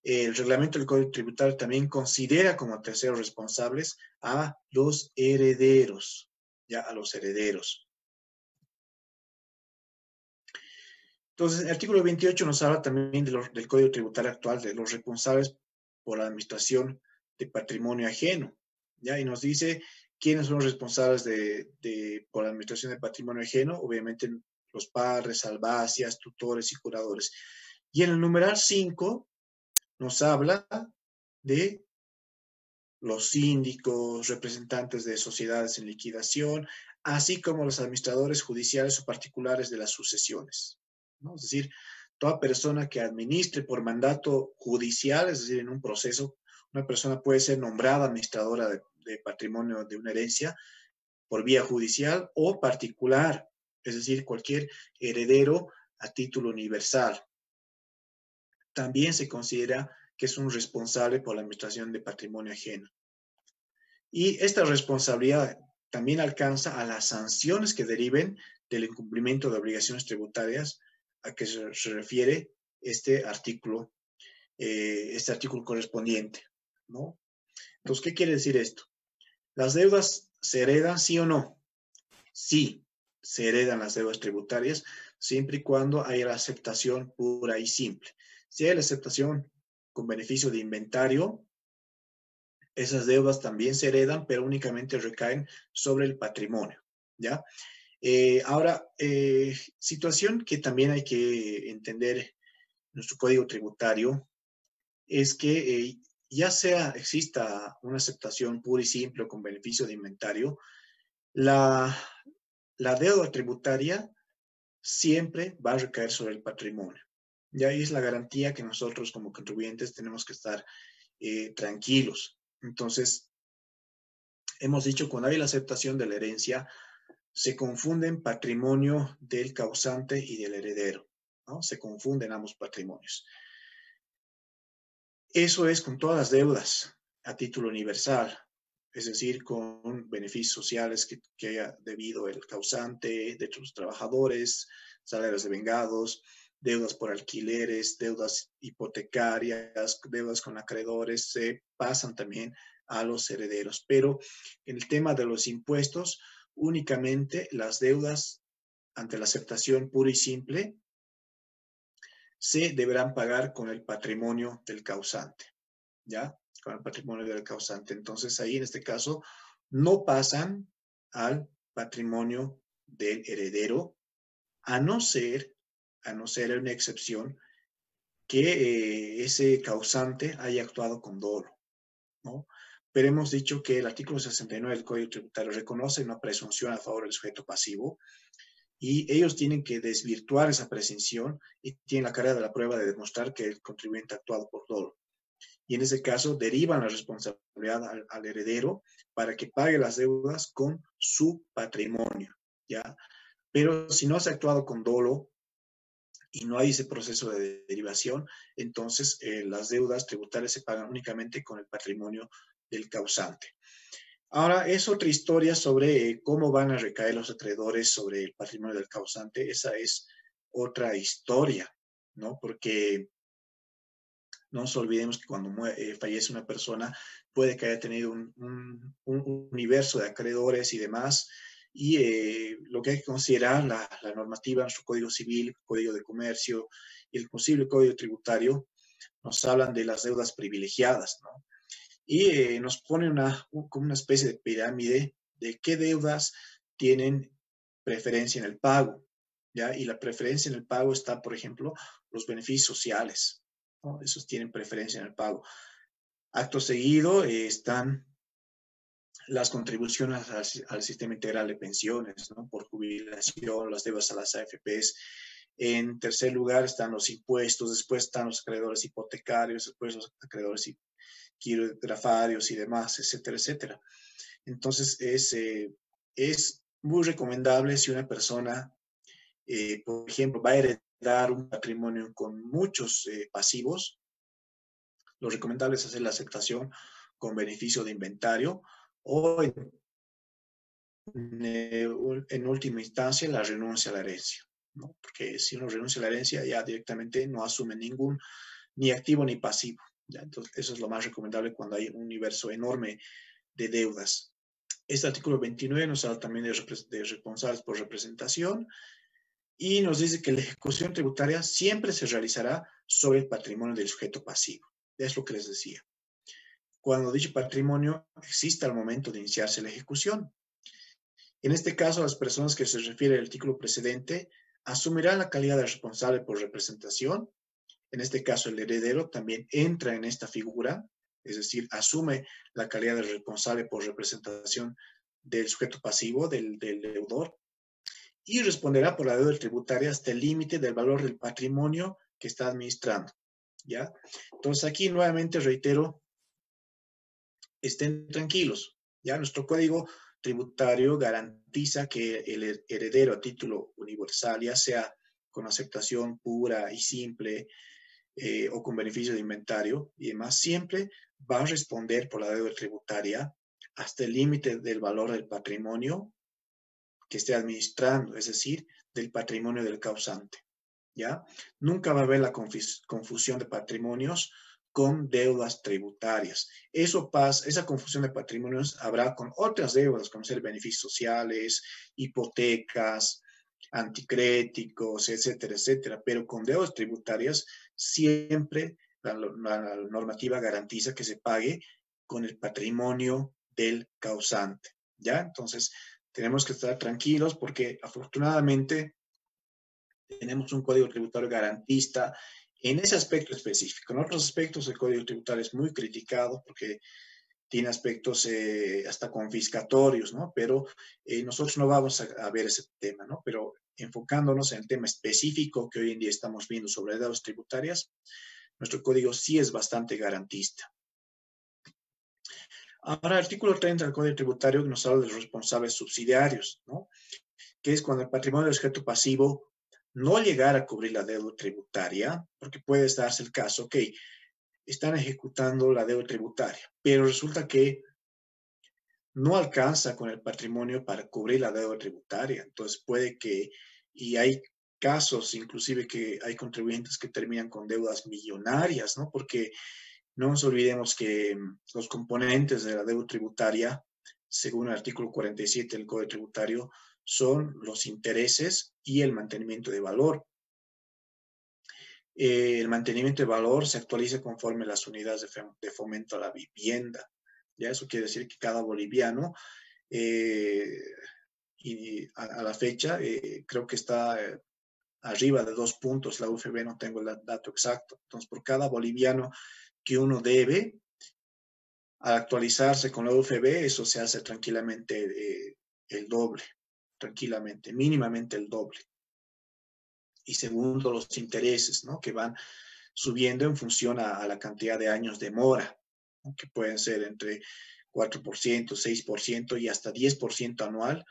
el reglamento del Código Tributario también considera como terceros responsables a los herederos, ya a los herederos. Entonces, el artículo 28 nos habla también del Código Tributario actual, de los responsables por la administración de patrimonio ajeno, ¿ya? Y nos dice ¿Quiénes son los responsables de, por la administración de patrimonio ajeno? Obviamente los padres, albacias, tutores y curadores. Y en el numeral 5 nos habla de los síndicos, representantes de sociedades en liquidación, así como los administradores judiciales o particulares de las sucesiones. Es decir, toda persona que administre por mandato judicial, es decir, en un proceso, una persona puede ser nombrada administradora de, patrimonio de una herencia por vía judicial o particular, es decir, cualquier heredero a título universal. También se considera que es un responsable por la administración de patrimonio ajeno. Y esta responsabilidad también alcanza a las sanciones que deriven del incumplimiento de obligaciones tributarias a que se, refiere este artículo, eh, este artículo correspondiente, ¿no? Entonces, ¿qué quiere decir esto? ¿Las deudas se heredan sí o no? Sí, se heredan las deudas tributarias siempre y cuando haya la aceptación pura y simple. Si hay la aceptación con beneficio de inventario, esas deudas también se heredan, pero únicamente recaen sobre el patrimonio, ¿ya? Eh, ahora, eh, situación que también hay que entender en nuestro código tributario es que eh, ya sea exista una aceptación pura y simple con beneficio de inventario, la, deuda tributaria siempre va a recaer sobre el patrimonio. Y ahí es la garantía que nosotros como contribuyentes tenemos que estar eh, tranquilos. Entonces, hemos dicho, cuando hay la aceptación de la herencia, se confunden patrimonio del causante y del heredero, ¿no? Se confunden ambos patrimonios. Eso es con todas las deudas a título universal, es decir, con beneficios sociales que, haya debido el causante de los trabajadores, salarios de vengados, deudas por alquileres, deudas hipotecarias, deudas con acreedores, se pasan también a los herederos. Pero en el tema de los impuestos, únicamente las deudas ante la aceptación pura y simple se deberán pagar con el patrimonio del causante, ¿ya? Con el patrimonio del causante. Entonces ahí en este caso no pasan al patrimonio del heredero, a no ser, a no ser una excepción, que eh, ese causante haya actuado con dolo, ¿no? Pero hemos dicho que el artículo 69 del Código Tributario reconoce una presunción a favor del sujeto pasivo y ellos tienen que desvirtuar esa presunción y tienen la carga de la prueba de demostrar que el contribuyente ha actuado por dolo. Y en ese caso derivan la responsabilidad al, heredero para que pague las deudas con su patrimonio, ¿ya? Pero si no se ha actuado con dolo y no hay ese proceso de derivación, entonces eh, las deudas tributarias se pagan únicamente con el patrimonio del causante. Ahora, es otra historia sobre eh, cómo van a recaer los acreedores sobre el patrimonio del causante. Esa es otra historia, ¿no? Porque no nos olvidemos que cuando eh, fallece una persona puede que haya tenido un, universo de acreedores y demás, y eh, lo que hay que considerar, la, la normativa, nuestro Código Civil, Código de Comercio y el posible Código Tributario, nos hablan de las deudas privilegiadas, ¿no? Y eh, nos pone una, como una especie de pirámide de qué deudas tienen preferencia en el pago, ¿ya? Y la preferencia en el pago está, por ejemplo, los beneficios sociales, esos tienen preferencia en el pago. Acto seguido eh, están las contribuciones al, sistema integral de pensiones, por jubilación, las deudas a las AFPs. En tercer lugar están los impuestos, después están los acreedores hipotecarios, después los acreedores quirografarios y demás, etcétera, etcétera. Entonces, es, eh, es muy recomendable si una persona, eh, por ejemplo, va a heredar dar un patrimonio con muchos eh, pasivos, lo recomendable es hacer la aceptación con beneficio de inventario o en, última instancia la renuncia a la herencia, ¿no? porque si uno renuncia a la herencia ya directamente no asume ningún ni activo ni pasivo. Entonces eso es lo más recomendable cuando hay un universo enorme de deudas. Este artículo 29 nos habla también de, responsables por representación y nos dice que la ejecución tributaria siempre se realizará sobre el patrimonio del sujeto pasivo. Es lo que les decía. Cuando dicho patrimonio existe al momento de iniciarse la ejecución. En este caso, las personas que se refiere al artículo precedente asumirán la calidad de responsable por representación. En este caso, el heredero también entra en esta figura, es decir, asume la calidad de responsable por representación del sujeto pasivo, del, deudor, y responderá por la deuda tributaria hasta el límite del valor del patrimonio que está administrando. ¿Ya? Entonces aquí nuevamente reitero, estén tranquilos. Ya nuestro código tributario garantiza que el heredero a título universal, ya sea con aceptación pura y simple eh, o con beneficio de inventario y demás, siempre va a responder por la deuda tributaria hasta el límite del valor del patrimonio que esté administrando, es decir, del patrimonio del causante. ¿Ya? Nunca va a haber la confusión de patrimonios con deudas tributarias. Eso pasa, esa confusión de patrimonios habrá con otras deudas, como ser beneficios sociales, hipotecas, anticréticos, etcétera, etcétera. Pero con deudas tributarias siempre la, normativa garantiza que se pague con el patrimonio del causante. ¿Ya? Entonces, tenemos que estar tranquilos porque afortunadamente tenemos un código tributario garantista en ese aspecto específico. En otros aspectos el código tributario es muy criticado porque tiene aspectos eh, hasta confiscatorios, ¿no? Pero eh, nosotros no vamos a, ver ese tema, ¿no? Pero enfocándonos en el tema específico que hoy en día estamos viendo sobre deudas tributarias, nuestro código sí es bastante garantista. Ahora, el artículo 30 del Código Tributario nos habla de los responsables subsidiarios, ¿no? Que es cuando el patrimonio del sujeto pasivo no llegara a cubrir la deuda tributaria, porque puede darse el caso, que están ejecutando la deuda tributaria, pero resulta que no alcanza con el patrimonio para cubrir la deuda tributaria. Entonces puede que, y hay casos inclusive que hay contribuyentes que terminan con deudas millonarias, ¿no? Porque no nos olvidemos que mm, los componentes de la deuda tributaria, según el artículo 47 del Código Tributario, son los intereses y el mantenimiento de valor. Eh, el mantenimiento de valor se actualiza conforme las unidades de, fomento a la vivienda. Ya eso quiere decir que cada boliviano, eh, y a, la fecha, eh, creo que está arriba de dos puntos, la UFB no tengo el dato exacto. Entonces, por cada boliviano que uno debe. Al actualizarse con la UFB, eso se hace tranquilamente eh, el doble, tranquilamente, mínimamente el doble. Y segundo, los intereses, ¿no? Que van subiendo en función a, la cantidad de años de mora, que pueden ser entre 4%, 6% y hasta 10% anual,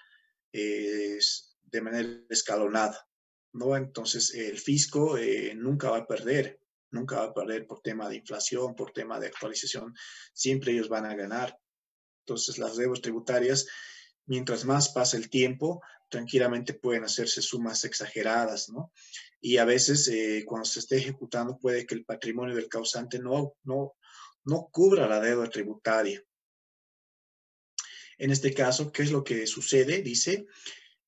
de manera escalonada, ¿no? Entonces, el fisco eh, nunca va a perder, nunca va a perder por tema de inflación, por tema de actualización, siempre ellos van a ganar. Entonces, las deudas tributarias, mientras más pasa el tiempo, tranquilamente pueden hacerse sumas exageradas, ¿no? Y a veces, eh, cuando se esté ejecutando, puede que el patrimonio del causante no, no, no cubra la deuda tributaria. En este caso, ¿qué es lo que sucede? Dice,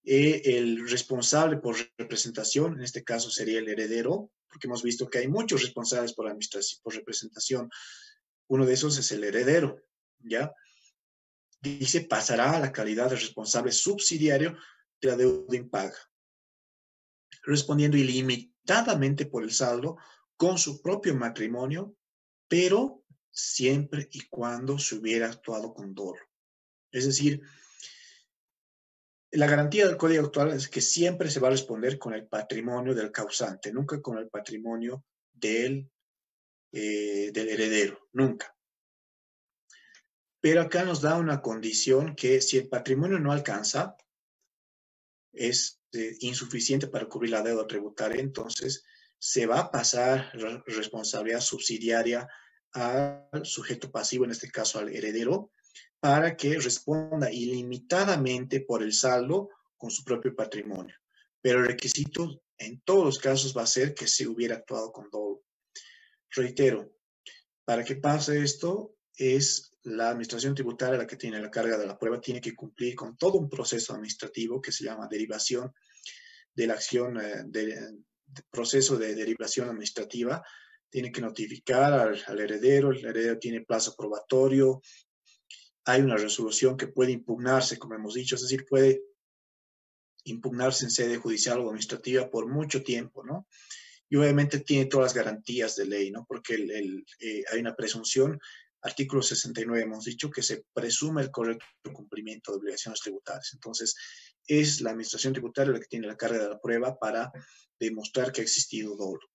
eh, el responsable por representación, en este caso sería el heredero, porque hemos visto que hay muchos responsables por, administración, por representación. Uno de esos es el heredero, ¿ya? Dice, pasará a la calidad de responsable subsidiario de la deuda impaga, respondiendo ilimitadamente por el saldo con su propio matrimonio, pero siempre y cuando se hubiera actuado con dolo. Es decir, la garantía del código actual es que siempre se va a responder con el patrimonio del causante, nunca con el patrimonio del, eh, del heredero, nunca. Pero acá nos da una condición que si el patrimonio no alcanza, es eh, insuficiente para cubrir la deuda tributaria, entonces se va a pasar responsabilidad subsidiaria al sujeto pasivo, en este caso al heredero, para que responda ilimitadamente por el saldo con su propio patrimonio. Pero el requisito en todos los casos va a ser que se hubiera actuado con dolo. Reitero, para que pase esto, es la administración tributaria la que tiene la carga de la prueba, tiene que cumplir con todo un proceso administrativo que se llama derivación de la acción, eh, proceso de derivación administrativa, tiene que notificar al, heredero, el heredero tiene plazo probatorio, hay una resolución que puede impugnarse, como hemos dicho, es decir, puede impugnarse en sede judicial o administrativa por mucho tiempo, ¿no? Y obviamente tiene todas las garantías de ley, ¿no? Porque el, eh, hay una presunción, artículo 69 hemos dicho que se presume el correcto cumplimiento de obligaciones tributarias. Entonces, es la administración tributaria la que tiene la carga de la prueba para demostrar que ha existido dolo.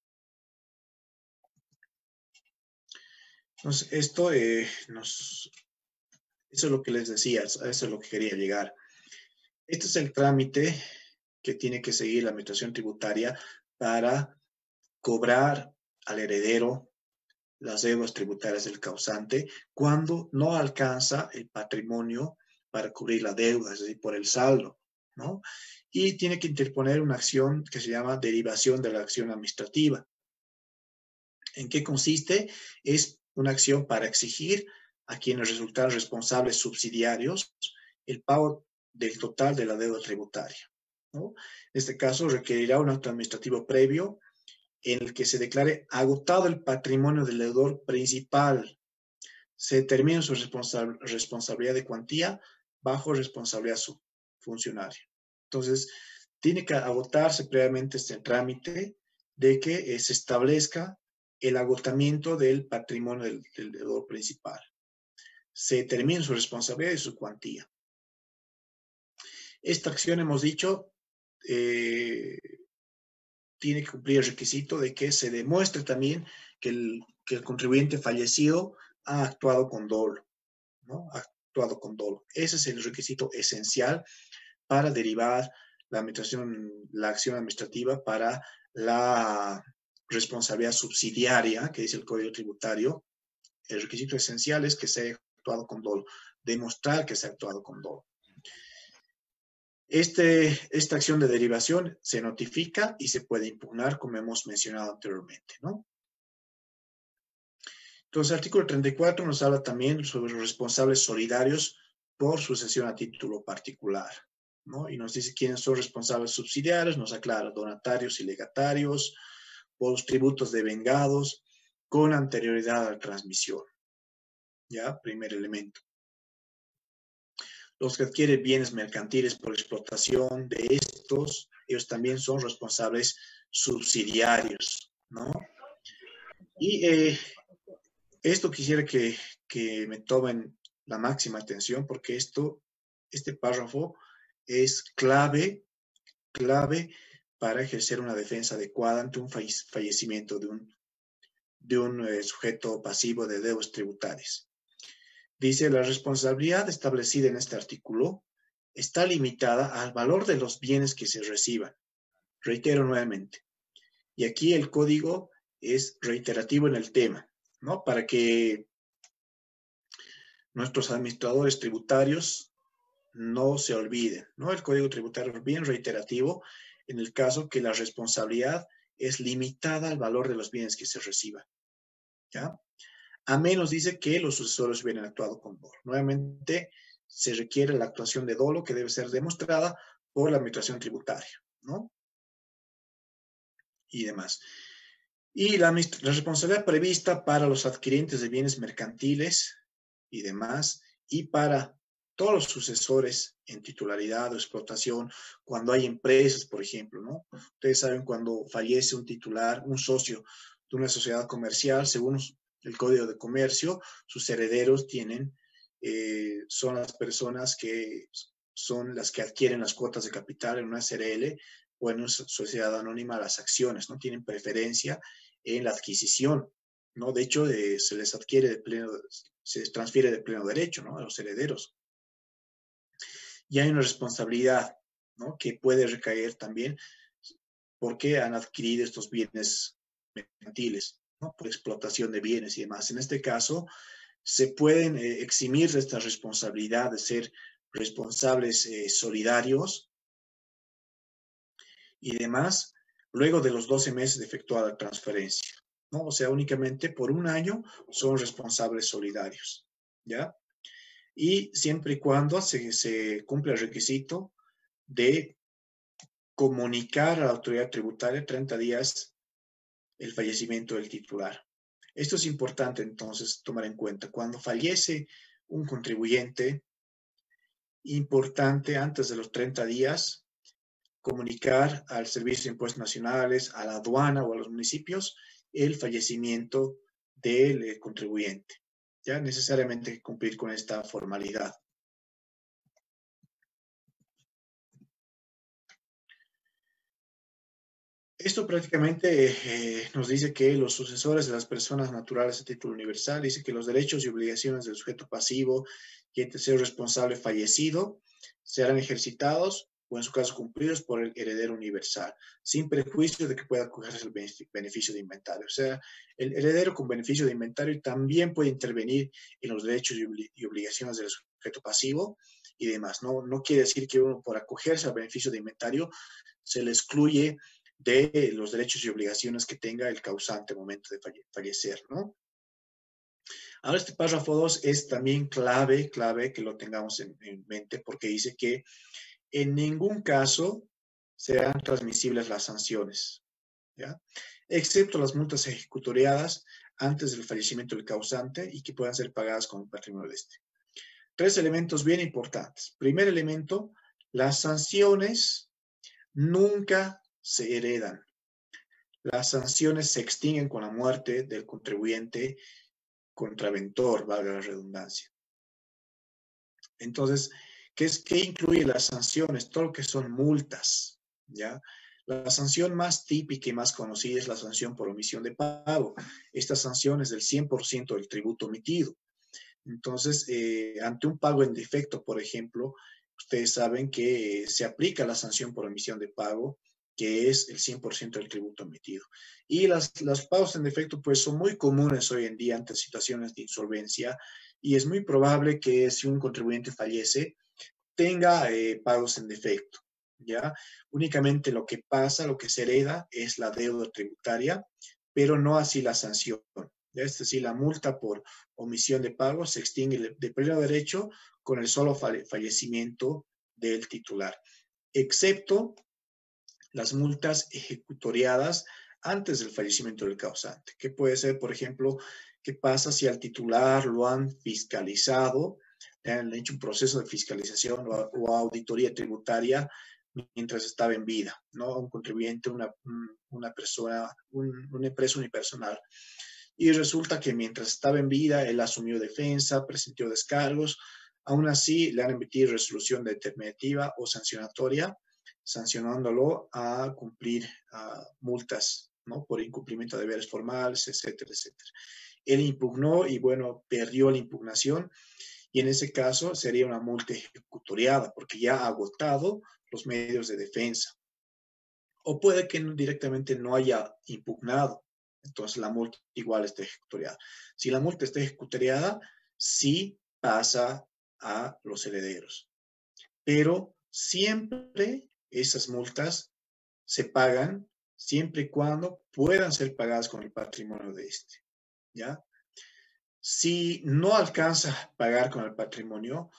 Entonces, esto eh, nos eso es lo que les decía, eso es lo que quería llegar. Este es el trámite que tiene que seguir la administración tributaria para cobrar al heredero las deudas tributarias del causante cuando no alcanza el patrimonio para cubrir la deuda, es decir, por el saldo, ¿no? Y tiene que interponer una acción que se llama derivación de la acción administrativa. ¿En qué consiste? Es una acción para exigir a quienes resultan responsables subsidiarios el pago del total de la deuda tributaria. En este caso requerirá un acto administrativo previo en el que se declare agotado el patrimonio del deudor principal. Se determina su responsabilidad de cuantía bajo responsabilidad funcionaria. Entonces, tiene que agotarse previamente este trámite de que eh, se establezca el agotamiento del patrimonio del deudor principal se determine su responsabilidad y su cuantía. Esta acción, hemos dicho, eh, tiene que cumplir el requisito de que se demuestre también que el, contribuyente fallecido ha actuado con dolo, ¿no? Ha actuado con dolo. Ese es el requisito esencial para derivar la administración, la acción administrativa para la responsabilidad subsidiaria, que dice el Código Tributario. El requisito esencial es que se actuado con dolo, demostrar que se ha actuado con dolo. Este, esta acción de derivación se notifica y se puede impugnar, como hemos mencionado anteriormente, ¿no? Entonces, el artículo 34 nos habla también sobre los responsables solidarios por sucesión a título particular, ¿no? Y nos dice quiénes son responsables subsidiarios, nos aclara donatarios y legatarios, por los tributos de vengados con anterioridad a la transmisión. ¿ya? Primer elemento. Los que adquieren bienes mercantiles por explotación de estos, ellos también son responsables subsidiarios, ¿no? Y eh, esto quisiera que, que me tomen la máxima atención porque esto, este párrafo es clave, clave para ejercer una defensa adecuada ante un fallecimiento de un, de un eh, sujeto pasivo de deudas tributarias. Dice, la responsabilidad establecida en este artículo está limitada al valor de los bienes que se reciban. Reitero nuevamente. Y aquí el código es reiterativo en el tema, ¿no? Para que nuestros administradores tributarios no se olviden, ¿no? El código tributario es bien reiterativo en el caso que la responsabilidad es limitada al valor de los bienes que se reciban, ¿ya? A menos dice que los sucesores hubieran actuado con dolo. Nuevamente, se requiere la actuación de dolo que debe ser demostrada por la administración tributaria, ¿no? Y demás. Y la, la responsabilidad prevista para los adquirientes de bienes mercantiles y demás, y para todos los sucesores en titularidad o explotación, cuando hay empresas, por ejemplo, ¿no? Ustedes saben cuando fallece un titular, un socio de una sociedad comercial, según el Código de Comercio, sus herederos tienen, eh, son las personas que son las que adquieren las cuotas de capital en una SRL o en una sociedad anónima las acciones, ¿no? Tienen preferencia en la adquisición, ¿no? De hecho, eh, se les adquiere de pleno, se les transfiere de pleno derecho, ¿no? A los herederos y hay una responsabilidad que puede recaer también porque han adquirido estos bienes mercantiles, ¿no? por explotación de bienes y demás. En este caso, se pueden eh, eximir de esta responsabilidad de ser responsables eh, solidarios y demás luego de los 12 meses de efectuar la transferencia. ¿no? O sea, únicamente por un año son responsables solidarios. ¿Ya? Y siempre y cuando se, se cumple el requisito de comunicar a la autoridad tributaria 30 días el fallecimiento del titular. Esto es importante entonces tomar en cuenta. Cuando fallece un contribuyente, importante antes de los 30 días comunicar al Servicio de Impuestos Nacionales, a la aduana o a los municipios el fallecimiento del eh, contribuyente ya necesariamente cumplir con esta formalidad. Esto prácticamente eh, nos dice que los sucesores de las personas naturales a título universal, dice que los derechos y obligaciones del sujeto pasivo y el tercero responsable fallecido serán ejercitados o en su caso cumplidos por el heredero universal, sin prejuicio de que pueda acogerse el beneficio de inventario. O sea, el heredero con beneficio de inventario también puede intervenir en los derechos y obligaciones del sujeto pasivo y demás. No, no quiere decir que uno por acogerse al beneficio de inventario se le excluye de los derechos y obligaciones que tenga el causante al momento de fallecer, ¿no? Ahora este párrafo 2 es también clave, clave que lo tengamos en mente porque dice que en ningún caso serán transmisibles las sanciones, ¿ya? excepto las multas ejecutoriadas antes del fallecimiento del causante y que puedan ser pagadas con el patrimonio de este. Tres elementos bien importantes. Primer elemento, las sanciones nunca se heredan. Las sanciones se extinguen con la muerte del contribuyente contraventor, valga la redundancia. Entonces, ¿Qué, es, qué incluye las sanciones? Todo lo que son multas, ¿ya? La sanción más típica y más conocida es la sanción por omisión de pago. Esta sanción es del 100% del tributo omitido. Entonces, eh, ante un pago en defecto, por ejemplo, ustedes saben que se aplica la sanción por omisión de pago, que es el 100% del tributo omitido. Y las, los pagos en defecto, pues, son muy comunes hoy en día ante situaciones de insolvencia y es muy probable que si un contribuyente fallece, tenga eh, pagos en defecto. ¿ya? Únicamente lo que pasa, lo que se hereda es la deuda tributaria, pero no así la sanción. ¿ya? Es decir, la multa por omisión de pago se extingue de pleno derecho con el solo fallecimiento del titular, excepto las multas ejecutoriadas antes del fallecimiento del causante, que puede ser, por ejemplo, qué pasa si al titular lo han fiscalizado han hecho un proceso de fiscalización o, auditoría tributaria mientras estaba en vida, ¿no? Un contribuyente, una, una persona, un, una empresa unipersonal. Y resulta que mientras estaba en vida, él asumió defensa, presentó descargos, aún así le han emitido resolución determinativa o sancionatoria, sancionándolo a cumplir multas, ¿no? Por incumplimiento de deberes formales, etcétera, etcétera. Él impugnó y, bueno, perdió la impugnación y en ese caso sería una multa ejecutoriada porque ya ha agotado los medios de defensa. O puede que directamente no haya impugnado, entonces la multa igual está ejecutoriada. Si la multa está ejecutoriada, sí pasa a los herederos. Pero siempre esas multas se pagan siempre y cuando puedan ser pagadas con el patrimonio de este. ¿Ya? Si no alcanza a pagar con el patrimonio,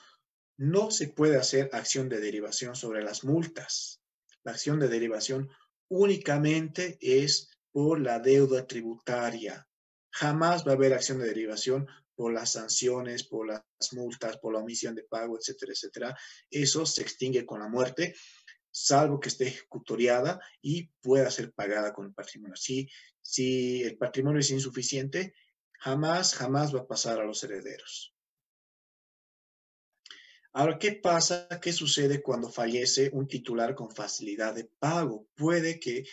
no se puede hacer acción de derivación sobre las multas. La acción de derivación únicamente es por la deuda tributaria. Jamás va a haber acción de derivación por las sanciones, por las multas, por la omisión de pago, etcétera, etcétera. Eso se extingue con la muerte, salvo que esté ejecutoriada y pueda ser pagada con el patrimonio. Si, si el patrimonio es insuficiente, jamás, jamás va a pasar a los herederos. Ahora, ¿qué pasa? ¿Qué sucede cuando fallece un titular con facilidad de pago? Puede que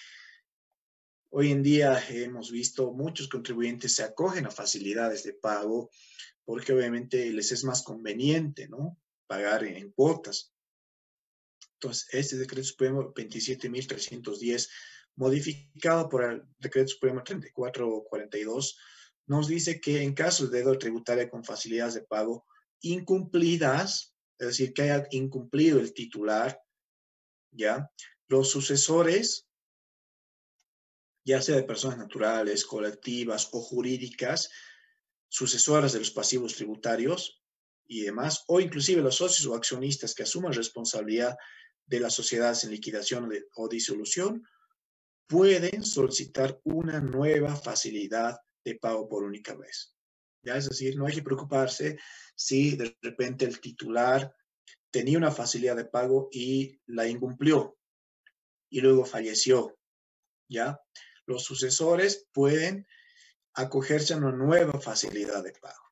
hoy en día hemos visto muchos contribuyentes se acogen a facilidades de pago porque obviamente les es más conveniente, ¿no? Pagar en, cuotas. Entonces, este decreto supremo 27.310, modificado por el decreto supremo 3442, nos dice que en caso de deuda tributaria con facilidades de pago incumplidas, es decir, que haya incumplido el titular, ¿ya? Los sucesores, ya sea de personas naturales, colectivas o jurídicas, sucesoras de los pasivos tributarios y demás, o inclusive los socios o accionistas que asuman responsabilidad de las sociedades en liquidación o disolución, pueden solicitar una nueva facilidad de pago por única vez. ¿Ya? Es decir, no hay que preocuparse si de repente el titular tenía una facilidad de pago y la incumplió y luego falleció. ¿Ya? Los sucesores pueden acogerse a una nueva facilidad de pago.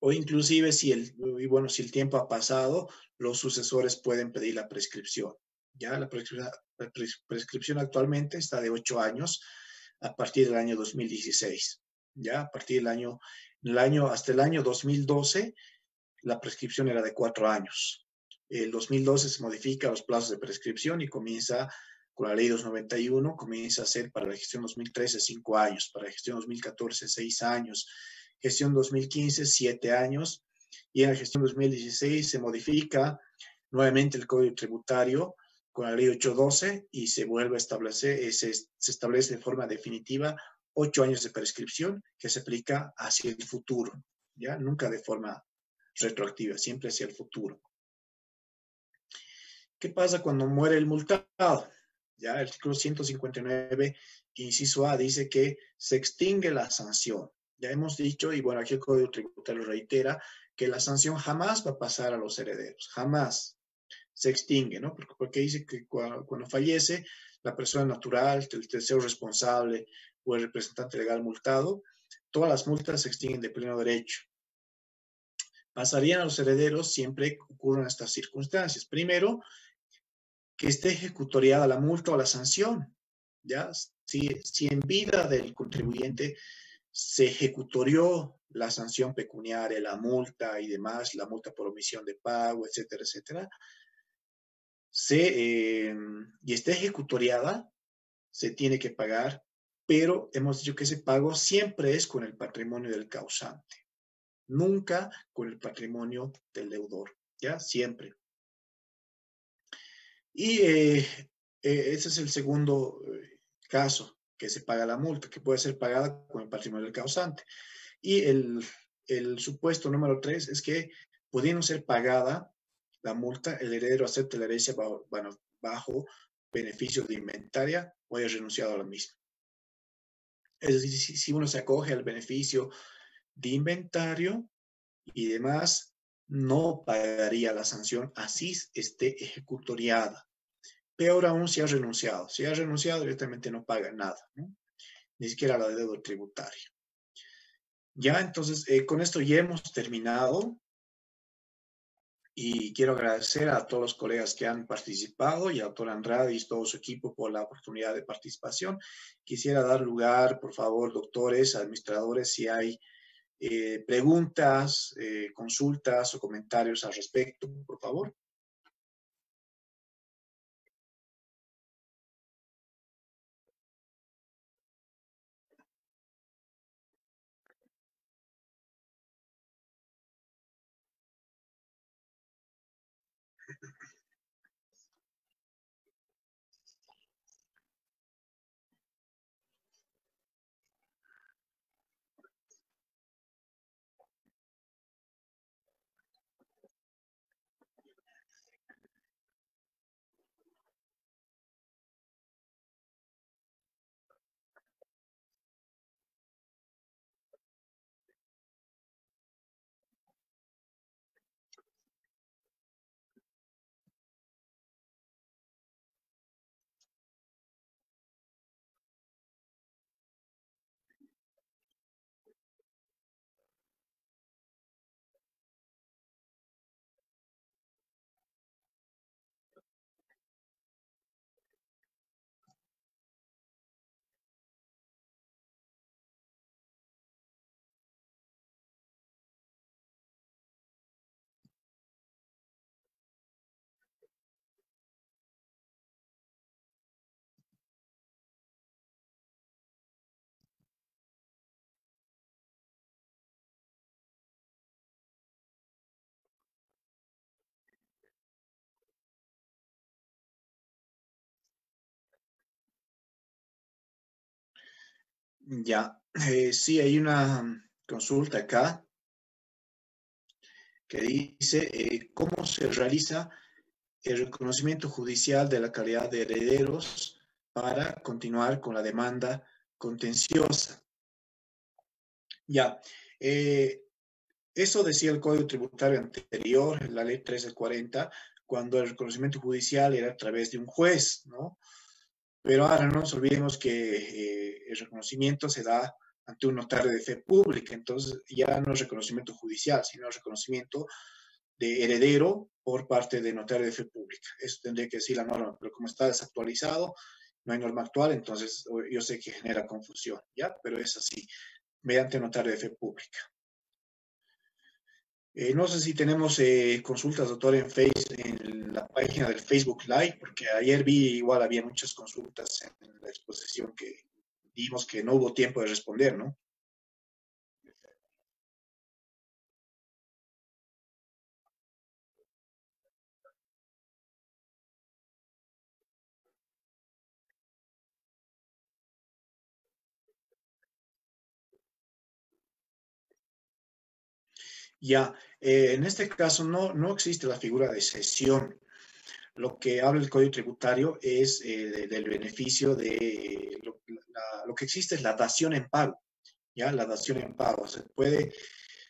O inclusive si el, y bueno, si el tiempo ha pasado, los sucesores pueden pedir la prescripción. Ya la prescripción, actualmente está de ocho años a partir del año 2016 ya a partir del año, el año, hasta el año 2012, la prescripción era de cuatro años. El 2012 se modifica los plazos de prescripción y comienza con la ley 291, comienza a ser para la gestión 2013 cinco años, para la gestión 2014 seis años, gestión 2015 siete años y en la gestión 2016 se modifica nuevamente el código tributario con la ley 812 y se vuelve a establecer, se, se establece de forma definitiva ocho años de prescripción que se aplica hacia el futuro, ¿ya? Nunca de forma retroactiva, siempre hacia el futuro. ¿Qué pasa cuando muere el multado? Ya el artículo 159, inciso A, dice que se extingue la sanción. Ya hemos dicho, y bueno, aquí el Código Tributario reitera, que la sanción jamás va a pasar a los herederos, jamás se extingue, ¿no? Porque, dice que cuando, fallece la persona natural, el tercero responsable o el representante legal multado, todas las multas se extinguen de pleno derecho. Pasarían a los herederos siempre que ocurran estas circunstancias. Primero, que esté ejecutoriada la multa o la sanción. ¿ya? Si, si en vida del contribuyente se ejecutorió la sanción pecuniaria, la multa y demás, la multa por omisión de pago, etcétera, etcétera, se, eh, y esté ejecutoriada, se tiene que pagar pero hemos dicho que ese pago siempre es con el patrimonio del causante, nunca con el patrimonio del deudor, ¿ya? Siempre. Y eh, eh, ese es el segundo eh, caso, que se paga la multa, que puede ser pagada con el patrimonio del causante. Y el, el supuesto número tres es que pudiendo ser pagada la multa, el heredero acepta la herencia bajo, bajo beneficio de inventaria o haya renunciado a la misma. Es decir, si uno se acoge al beneficio de inventario y demás, no pagaría la sanción así esté ejecutoriada. Peor aún si ha renunciado. Si ha renunciado, directamente no paga nada, ni siquiera la deuda tributaria. Ya, entonces, eh, con esto ya hemos terminado y quiero agradecer a todos los colegas que han participado y a doctor Andrade y todo su equipo por la oportunidad de participación. Quisiera dar lugar, por favor, doctores, administradores, si hay eh, preguntas, eh, consultas o comentarios al respecto, por favor. Ya, eh, sí, hay una consulta acá que dice eh, cómo se realiza el reconocimiento judicial de la calidad de herederos para continuar con la demanda contenciosa. Ya, eh, eso decía el Código Tributario anterior, la Ley 1340, cuando el reconocimiento judicial era a través de un juez, ¿no? Pero ahora no nos olvidemos que eh, el reconocimiento se da ante un notario de fe pública, entonces ya no es reconocimiento judicial, sino reconocimiento de heredero por parte de notario de fe pública. Eso tendría que decir la norma, pero como está desactualizado, no hay norma actual, entonces yo sé que genera confusión, ¿ya? Pero es así, mediante notario de fe pública. Eh, no sé si tenemos eh, consultas, doctor, en, face, en la página del Facebook Live, porque ayer vi igual había muchas consultas en la exposición que vimos que no hubo tiempo de responder, ¿no? Ya, eh, en este caso no, no existe la figura de cesión. Lo que habla el Código Tributario es eh, del beneficio de lo, que existe es la dación en pago, ¿ya? La dación en pago. Se puede,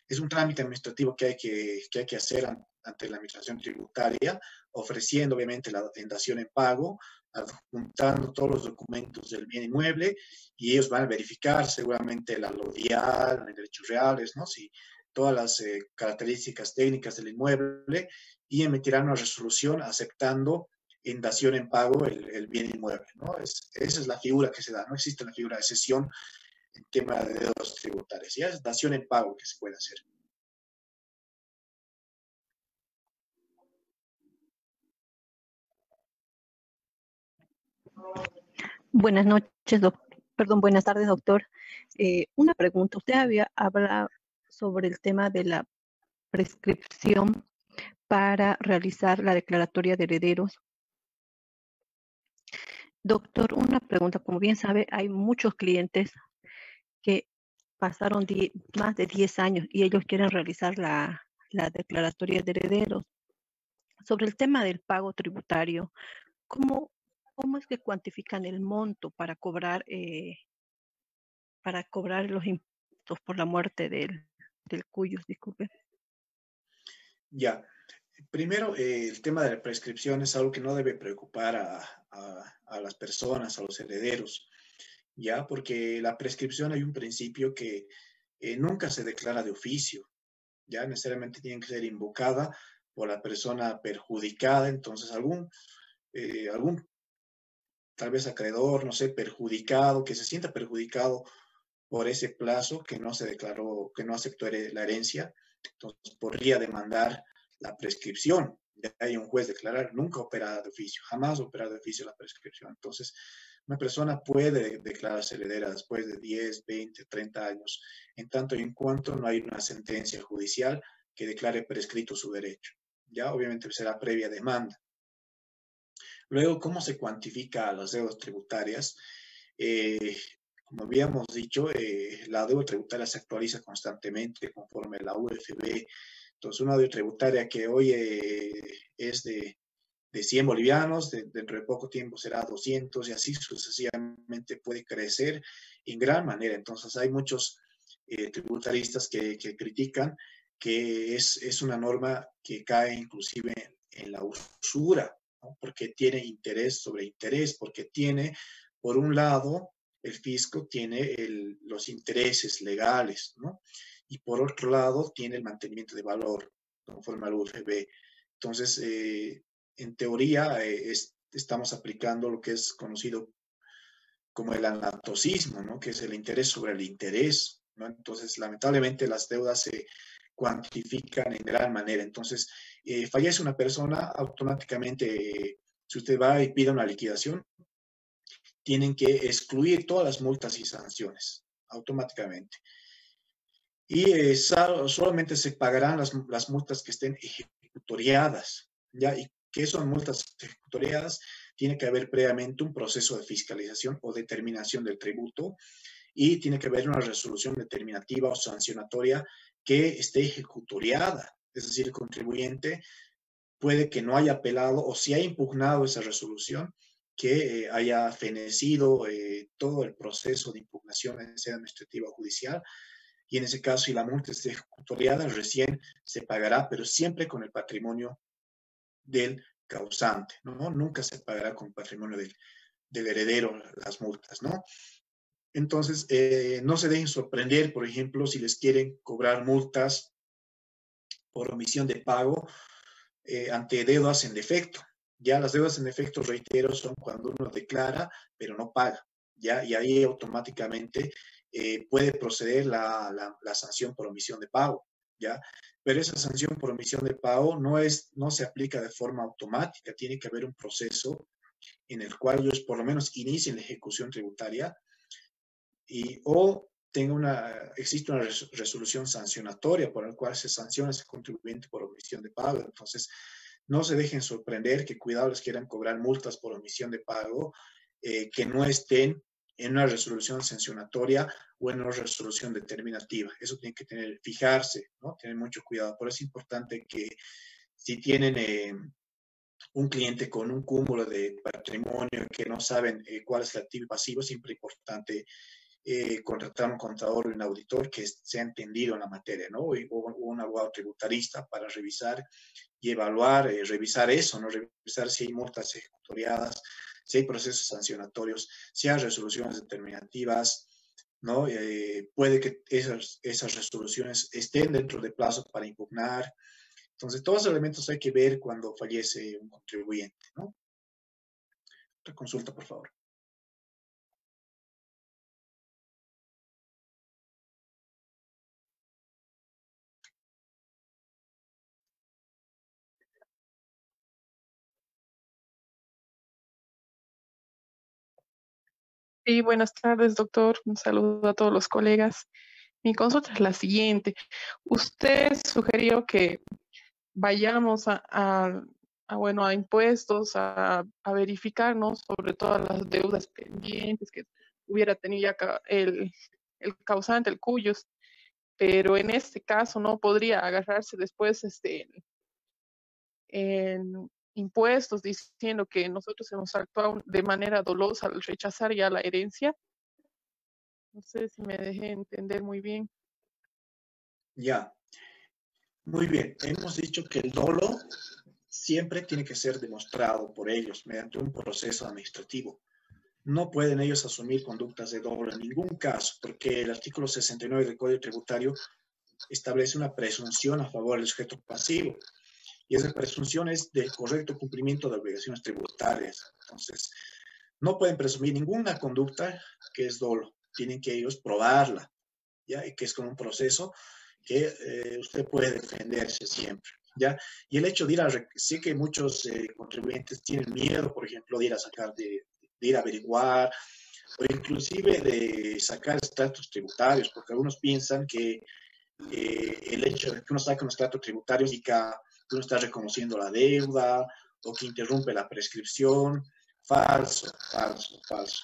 es un trámite administrativo que hay que, que, hay que hacer ante la administración tributaria, ofreciendo obviamente la dación en pago, adjuntando todos los documentos del bien inmueble y ellos van a verificar seguramente la lodial, derechos reales, ¿no? Si todas las eh, características técnicas del inmueble y emitirán una resolución aceptando en dación en pago el, bien inmueble. esa es la figura que se da, no existe la figura de cesión en tema de deudas tributarias, ya es dación en pago que se puede hacer. Buenas noches, doctor. Perdón, buenas tardes, doctor. Eh, una pregunta. Usted había hablado, sobre el tema de la prescripción para realizar la declaratoria de herederos. Doctor, una pregunta. Como bien sabe, hay muchos clientes que pasaron más de 10 años y ellos quieren realizar la, declaratoria de herederos. Sobre el tema del pago tributario, ¿cómo, cómo es que cuantifican el monto para cobrar, eh, para cobrar los impuestos por la muerte del, del cuyo, disculpe. Ya. Primero, eh, el tema de la prescripción es algo que no debe preocupar a, las personas, a los herederos, ya, porque la prescripción hay un principio que eh, nunca se declara de oficio, ya necesariamente tiene que ser invocada por la persona perjudicada, entonces algún, eh, algún tal vez acreedor, no sé, perjudicado, que se sienta perjudicado por ese plazo que no se declaró, que no aceptó la herencia, entonces podría demandar la prescripción. Ya hay un juez declarar nunca operada de oficio, jamás operada de oficio la prescripción. Entonces, una persona puede declararse heredera después de 10, 20, 30 años, en tanto y en cuanto no hay una sentencia judicial que declare prescrito su derecho. Ya obviamente será previa demanda. Luego, ¿cómo se cuantifica las deudas tributarias? Eh, como habíamos dicho, eh, la deuda tributaria se actualiza constantemente conforme la UFB. Entonces, una deuda tributaria que hoy eh, es de, de 100 bolivianos, dentro de poco tiempo será 200 y así sucesivamente puede crecer en gran manera. Entonces, hay muchos tributaristas que, que, critican que es, es, una norma que cae inclusive en la usura, porque tiene interés sobre interés, porque tiene, por un lado, el fisco tiene los intereses legales, ¿no? Y por otro lado, tiene el mantenimiento de valor, conforme al UFB. Entonces, eh, en teoría, eh, estamos aplicando lo que es conocido como el anatocismo, ¿no? Que es el interés sobre el interés, ¿no? Entonces, lamentablemente, las deudas se cuantifican en gran manera. Entonces, eh, fallece una persona, automáticamente, si usted va y pide una liquidación, tienen que excluir todas las multas y sanciones, automáticamente. Y eh, solamente se pagarán las, las, multas que estén ejecutoriadas, ¿ya? ¿Y qué son multas ejecutoriadas? Tiene que haber previamente un proceso de fiscalización o determinación del tributo y tiene que haber una resolución determinativa o sancionatoria que esté ejecutoriada. Es decir, el contribuyente puede que no haya apelado o si ha impugnado esa resolución, que eh, haya fenecido eh, todo el proceso de impugnación, sea administrativa o judicial. Y en ese caso, si la multa esté ejecutoriada, recién se pagará, pero siempre con el patrimonio del causante, ¿no? Nunca se pagará con patrimonio del, heredero las multas, ¿no? Entonces, eh, no se dejen sorprender, por ejemplo, si les quieren cobrar multas por omisión de pago ante deudas en defecto. Ya las deudas en defecto, reitero, son cuando uno declara, pero no paga. ¿ya? Y ahí automáticamente eh, puede proceder la, la, sanción por omisión de pago. ¿ya? Pero esa sanción por omisión de pago no, es, no se aplica de forma automática, tiene que haber un proceso en el cual ellos por lo menos inicien la ejecución tributaria y, o tenga una, existe una resolución sancionatoria por la cual se sanciona ese contribuyente por omisión de pago. Entonces, no se dejen sorprender que cuidado les quieran cobrar multas por omisión de pago eh, que no estén en una resolución sancionatoria o en una resolución determinativa. Eso tiene que tener, fijarse, ¿no? Tener mucho cuidado. Por eso es importante que si tienen eh, un cliente con un cúmulo de patrimonio que no saben eh, cuál es el activo y pasivo, es siempre importante eh, contratar un contador o un auditor que sea entendido en la materia, ¿no? O, un abogado tributarista para revisar y evaluar, eh, revisar eso, ¿no? Revisar si hay multas ejecutoriadas, si hay procesos sancionatorios, si hay resoluciones determinativas, ¿no? Eh, puede que esas, esas resoluciones estén dentro de plazo para impugnar. Entonces, todos esos elementos hay que ver cuando fallece un contribuyente, ¿no? Otra consulta, por favor. Sí, buenas tardes, doctor. Un saludo a todos los colegas. Mi consulta es la siguiente. Usted sugirió que vayamos a, bueno, a impuestos, a, verificarnos sobre todas las deudas pendientes que hubiera tenido ya el, el causante, el cuyos, pero en este caso no podría agarrarse después este, en, impuestos diciendo que nosotros hemos actuado de manera dolosa al rechazar ya la herencia. No sé si me dejé entender muy bien. Ya. Muy bien. Hemos dicho que el dolo siempre tiene que ser demostrado por ellos mediante un proceso administrativo. No pueden ellos asumir conductas de dolo en ningún caso, porque el artículo 69 del Código Tributario establece una presunción a favor del sujeto pasivo y esa presunción es del correcto cumplimiento de obligaciones tributarias. Entonces, no pueden presumir ninguna conducta que es dolo. tienen que ellos probarla, ¿ya? Y que es como un proceso que eh, usted puede defenderse siempre, ¿ya? Y el hecho de ir a, sí que muchos eh, contribuyentes tienen miedo, por ejemplo, de ir a sacar, de, de ir a averiguar, o inclusive de sacar estratos tributarios, porque algunos piensan que eh, el hecho de que uno saque un estrato tributario indica que uno está reconociendo la deuda o que interrumpe la prescripción. Falso, falso, falso.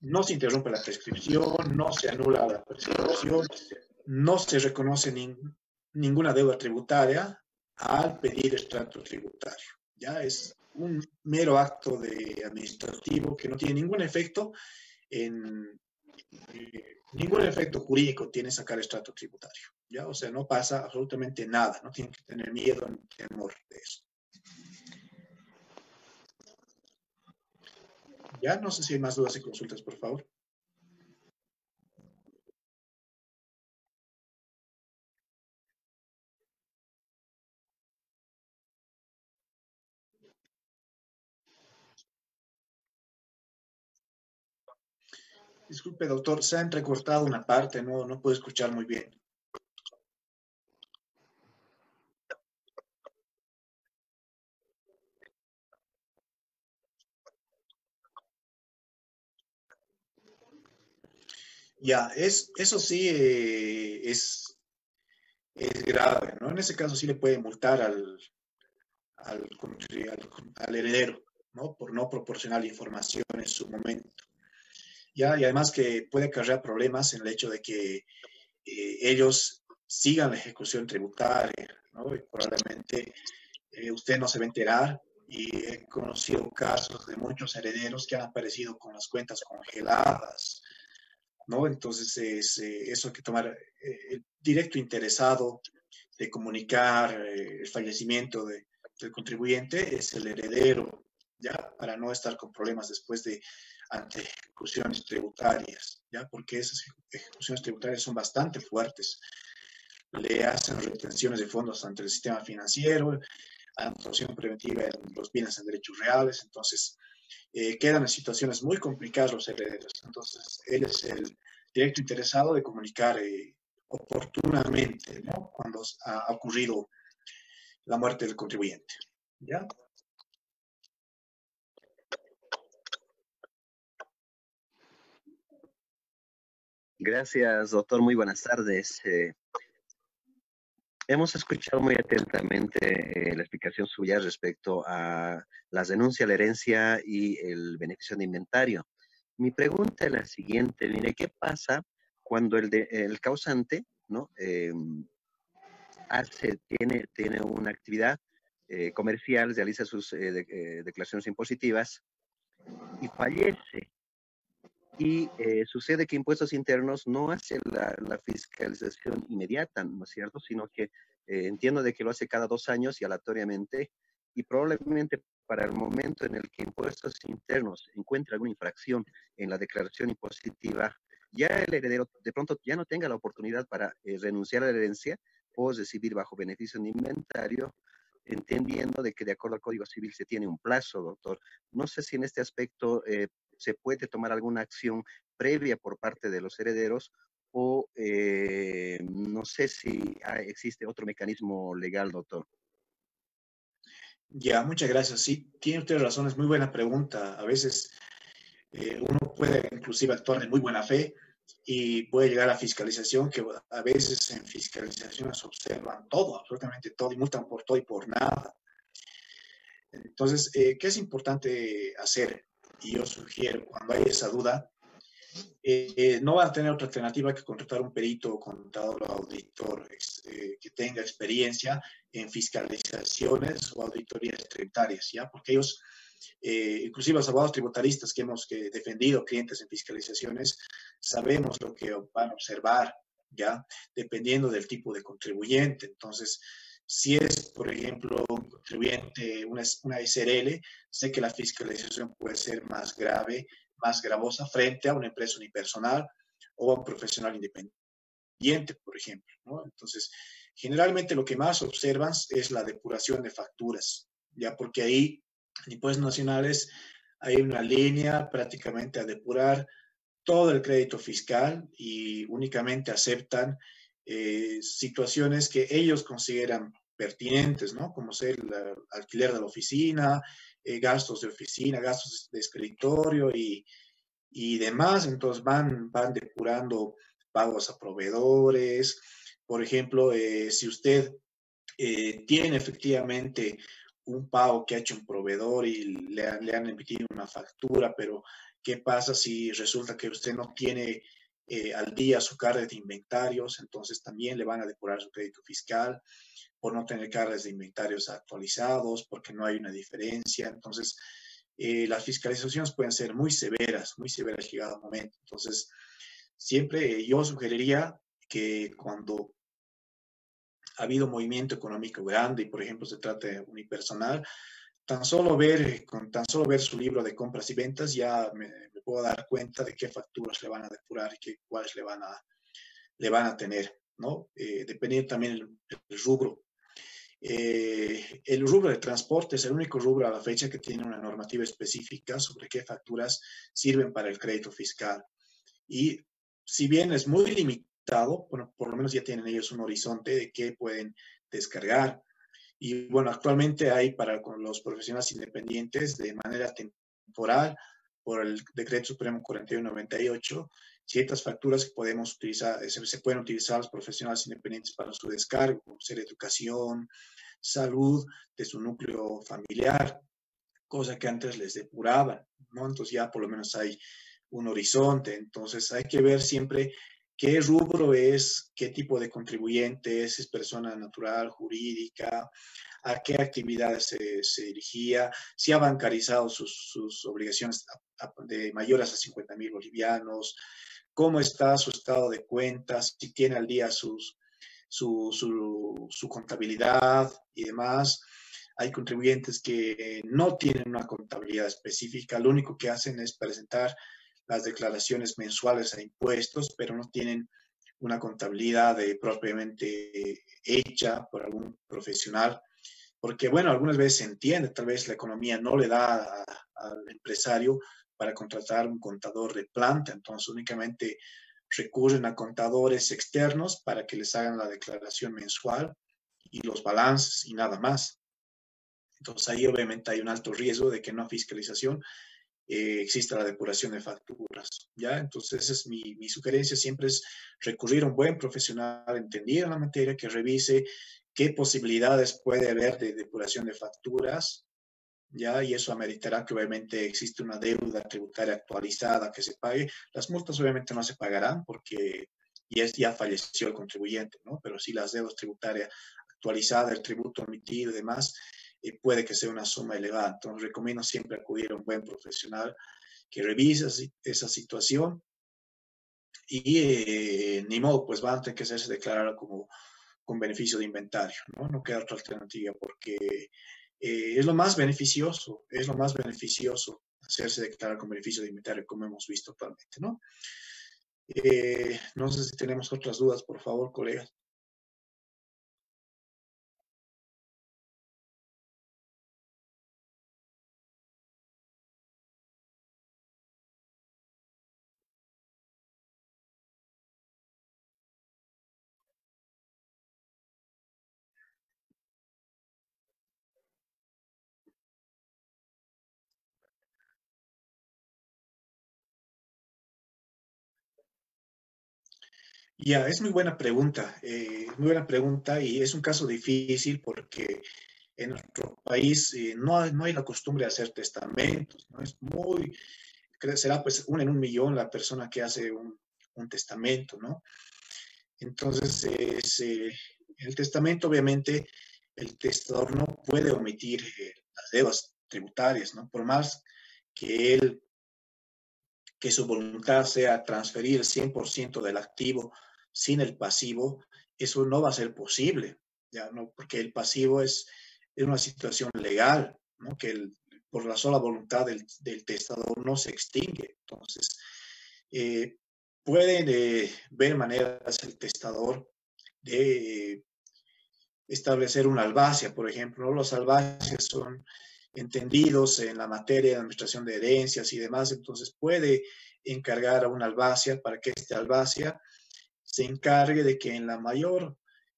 No se interrumpe la prescripción, no se anula la prescripción, no se reconoce ninguna deuda tributaria al pedir estrato tributario. Ya es un mero acto de administrativo que no tiene ningún efecto en ningún efecto jurídico tiene sacar estrato tributario, ¿ya? O sea, no pasa absolutamente nada, no tienen que tener miedo ni temor de eso. Ya, no sé si hay más dudas y consultas, por favor. Disculpe, doctor, se ha entrecortado una parte, no, no puedo escuchar muy bien. Ya, es, eso sí eh, es, es grave, ¿no? En ese caso sí le puede multar al, al, al heredero, ¿no? Por no proporcionar información en su momento. ¿Ya? Y además que puede acarrear problemas en el hecho de que eh, ellos sigan la ejecución tributaria, ¿no? Y probablemente eh, usted no se va a enterar y he conocido casos de muchos herederos que han aparecido con las cuentas congeladas, ¿no? Entonces, es, eh, eso hay que tomar el directo interesado de comunicar el fallecimiento de, del contribuyente es el heredero, ¿ya? Para no estar con problemas después de ante ejecuciones tributarias, ¿ya? Porque esas ejecuciones tributarias son bastante fuertes. Le hacen retenciones de fondos ante el sistema financiero, actuación preventiva en los bienes en derechos reales, entonces eh, quedan en situaciones muy complicadas los herederos. Entonces, él es el directo interesado de comunicar eh, oportunamente, ¿no? Cuando ha ocurrido la muerte del contribuyente, ¿ya? Gracias, doctor. Muy buenas tardes. Eh, hemos escuchado muy atentamente eh, la explicación suya respecto a las denuncias, la herencia y el beneficio de inventario. Mi pregunta es la siguiente. Mire, ¿qué pasa cuando el, el causante ¿no? Em, hace, tiene, tiene una actividad eh, comercial, realiza sus declaraciones impositivas y fallece? Y eh, sucede que impuestos internos no hace la, fiscalización inmediata, ¿no es cierto? Sino que eh, entiendo de que lo hace cada dos años y aleatoriamente y probablemente para el momento en el que impuestos internos encuentre alguna infracción en la declaración impositiva, ya el heredero de pronto ya no tenga la oportunidad para eh, renunciar a la herencia o recibir bajo beneficio de inventario, entendiendo de que de acuerdo al Código Civil se tiene un plazo, doctor. No sé si en este aspecto se puede tomar alguna acción previa por parte de los herederos o eh, no sé si existe otro mecanismo legal, doctor. Ya, muchas gracias. Sí, tiene usted razón, es muy buena pregunta. A veces eh, uno puede inclusive actuar de muy buena fe y puede llegar a fiscalización, que a veces en fiscalizaciones observan todo, absolutamente todo, y multan por todo y por nada. Entonces, eh, ¿qué es importante hacer? Y yo sugiero, cuando hay esa duda, eh, no van a tener otra alternativa que contratar un perito o contador o auditor eh, que tenga experiencia en fiscalizaciones o auditorías tributarias, ¿ya? Porque ellos, eh, inclusive los abogados tributaristas que hemos que defendido clientes en fiscalizaciones, sabemos lo que van a observar, ¿ya? Dependiendo del tipo de contribuyente. Entonces, si es, por ejemplo, un contribuyente, una, una SRL, sé que la fiscalización puede ser más grave, más gravosa frente a una empresa unipersonal o a un profesional independiente, por ejemplo. ¿no? Entonces, generalmente lo que más observan es la depuración de facturas, ya porque ahí en impuestos nacionales hay una línea prácticamente a depurar todo el crédito fiscal y únicamente aceptan eh, situaciones que ellos consideran pertinentes, ¿no? Como ser el alquiler de la oficina, eh, gastos de oficina, gastos de escritorio y, y demás. Entonces van, van depurando pagos a proveedores. Por ejemplo, eh, si usted tiene efectivamente un pago que ha hecho un proveedor y le, le han emitido una factura, pero ¿qué pasa si resulta que usted no tiene eh, al día su carga de inventarios, entonces también le van a depurar su crédito fiscal por no tener cargas de inventarios actualizados, porque no hay una diferencia. Entonces, eh, las fiscalizaciones pueden ser muy severas, muy severas llegado el momento. Entonces, siempre yo sugeriría que cuando ha habido movimiento económico grande y, por ejemplo, se trata de unipersonal, tan solo ver, con tan solo ver su libro de compras y ventas ya me, puedo dar cuenta de qué facturas le van a depurar y qué, cuáles le van a, le van a tener, ¿no? Eh, dependiendo también del rubro. Eh, el rubro de transporte es el único rubro a la fecha que tiene una normativa específica sobre qué facturas sirven para el crédito fiscal. Y si bien es muy limitado, bueno, por lo menos ya tienen ellos un horizonte de qué pueden descargar. Y bueno, actualmente hay para los profesionales independientes de manera temporal por el Decreto Supremo 4198, ciertas facturas que podemos utilizar, eh, se, pueden utilizar los profesionales independientes para su descargo, como ser educación, salud de su núcleo familiar, cosa que antes les depuraban, ¿no? Entonces ya por lo menos hay un horizonte, entonces hay que ver siempre qué rubro es, qué tipo de contribuyente es, es persona natural, jurídica, a qué actividades se, dirigía, si ha bancarizado sus, obligaciones de mayores a 50 mil bolivianos, cómo está su estado de cuentas, si tiene al día sus, su, su, contabilidad y demás. Hay contribuyentes que no tienen una contabilidad específica, lo único que hacen es presentar las declaraciones mensuales a impuestos, pero no tienen una contabilidad propiamente hecha por algún profesional porque bueno, algunas veces se entiende, tal vez la economía no le da al empresario para contratar un contador de planta, entonces únicamente recurren a contadores externos para que les hagan la declaración mensual y los balances y nada más. Entonces ahí obviamente hay un alto riesgo de que no fiscalización eh, exista la depuración de facturas. ¿ya? Entonces es mi, mi, sugerencia, siempre es recurrir a un buen profesional entendido en la materia que revise qué posibilidades puede haber de depuración de facturas, ¿ya? Y eso ameritará que obviamente existe una deuda tributaria actualizada que se pague. Las multas obviamente no se pagarán porque ya, ya falleció el contribuyente, ¿no? Pero sí las deudas tributarias actualizadas, el tributo omitido y demás, eh, puede que sea una suma elevada. Entonces recomiendo siempre acudir a un buen profesional que revise esa situación y eh, ni modo, pues va a tener que hacerse declarar como con beneficio de inventario, ¿no? No queda otra alternativa porque eh, es lo más beneficioso, es lo más beneficioso hacerse declarar con beneficio de inventario como hemos visto actualmente, ¿no? Eh, no sé si tenemos otras dudas, por favor, colegas. Ya, es muy buena pregunta, eh, muy buena pregunta y es un caso difícil porque en nuestro país eh, no, hay, no hay la costumbre de hacer testamentos, ¿no? Es muy, será pues una en un millón la persona que hace un, testamento, ¿no? Entonces, eh, el testamento, obviamente, el testador no puede omitir las deudas tributarias, ¿no? Por más que él que su voluntad sea transferir el 100% del activo sin el pasivo, eso no va a ser posible, ¿ya? ¿no? porque el pasivo es, una situación legal, ¿no? que por la sola voluntad del, testador no se extingue. Entonces, eh, pueden eh, ver maneras el testador de establecer una albacia, por ejemplo. Los albacias son entendidos en la materia de administración de herencias y demás, entonces puede encargar a una albacia para que este albacia se encargue de que en la mayor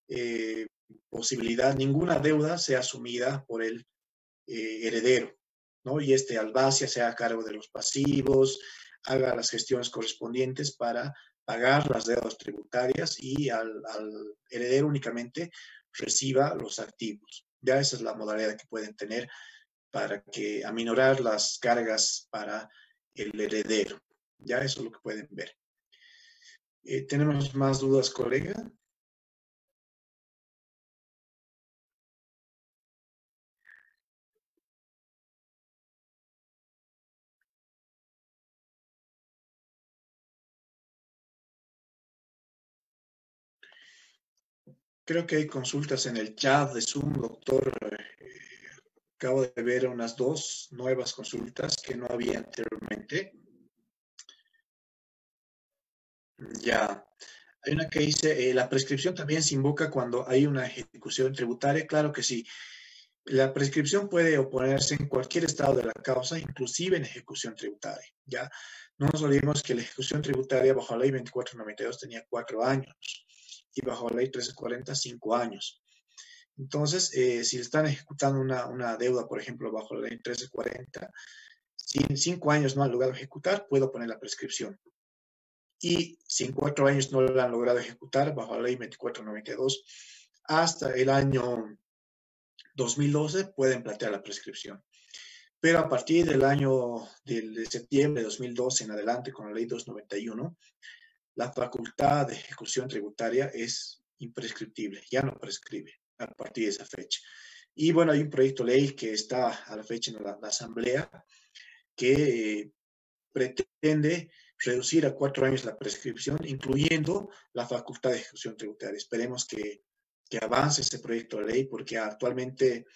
eh, posibilidad ninguna deuda sea asumida por el eh, heredero, ¿no? Y este albacia sea a cargo de los pasivos, haga las gestiones correspondientes para pagar las deudas tributarias y al, heredero únicamente reciba los activos. Ya esa es la modalidad que pueden tener para que aminorar las cargas para el heredero. Ya eso es lo que pueden ver. Eh, ¿Tenemos más dudas, colega? Creo que hay consultas en el chat de Zoom, doctor. Eh, acabo de ver unas dos nuevas consultas que no había anteriormente. Ya. Hay una que dice, eh, ¿la prescripción también se invoca cuando hay una ejecución tributaria? Claro que sí. La prescripción puede oponerse en cualquier estado de la causa, inclusive en ejecución tributaria. ¿ya? No nos olvidemos que la ejecución tributaria bajo la ley 2492 tenía cuatro años y bajo la ley 1340, cinco años. Entonces, eh, si están ejecutando una, deuda, por ejemplo, bajo la ley 1340, si en cinco años no han logrado ejecutar, puedo poner la prescripción. Y si en cuatro años no la han logrado ejecutar, bajo la ley 2492, hasta el año 2012 pueden plantear la prescripción. Pero a partir del año de septiembre de 2012 en adelante, con la ley 291, la facultad de ejecución tributaria es imprescriptible, ya no prescribe a partir de esa fecha. Y bueno, hay un proyecto de ley que está a la fecha en la, Asamblea que eh, pretende reducir a cuatro años la prescripción, incluyendo la facultad de ejecución tributaria. Esperemos que, que avance ese proyecto de ley porque actualmente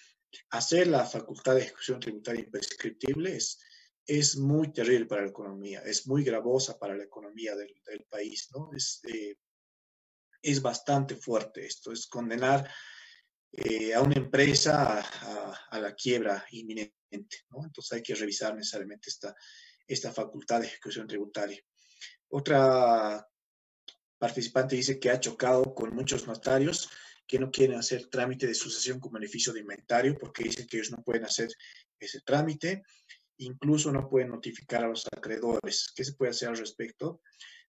hacer la facultad de ejecución tributaria imprescriptible es, es muy terrible para la economía, es muy gravosa para la economía del, país, ¿no? Es, eh, es bastante fuerte esto, es condenar eh, a una empresa a, la quiebra inminente, ¿no? Entonces hay que revisar necesariamente esta, esta facultad de ejecución tributaria. Otra participante dice que ha chocado con muchos notarios que no quieren hacer trámite de sucesión con beneficio de inventario porque dicen que ellos no pueden hacer ese trámite incluso no pueden notificar a los acreedores. ¿Qué se puede hacer al respecto?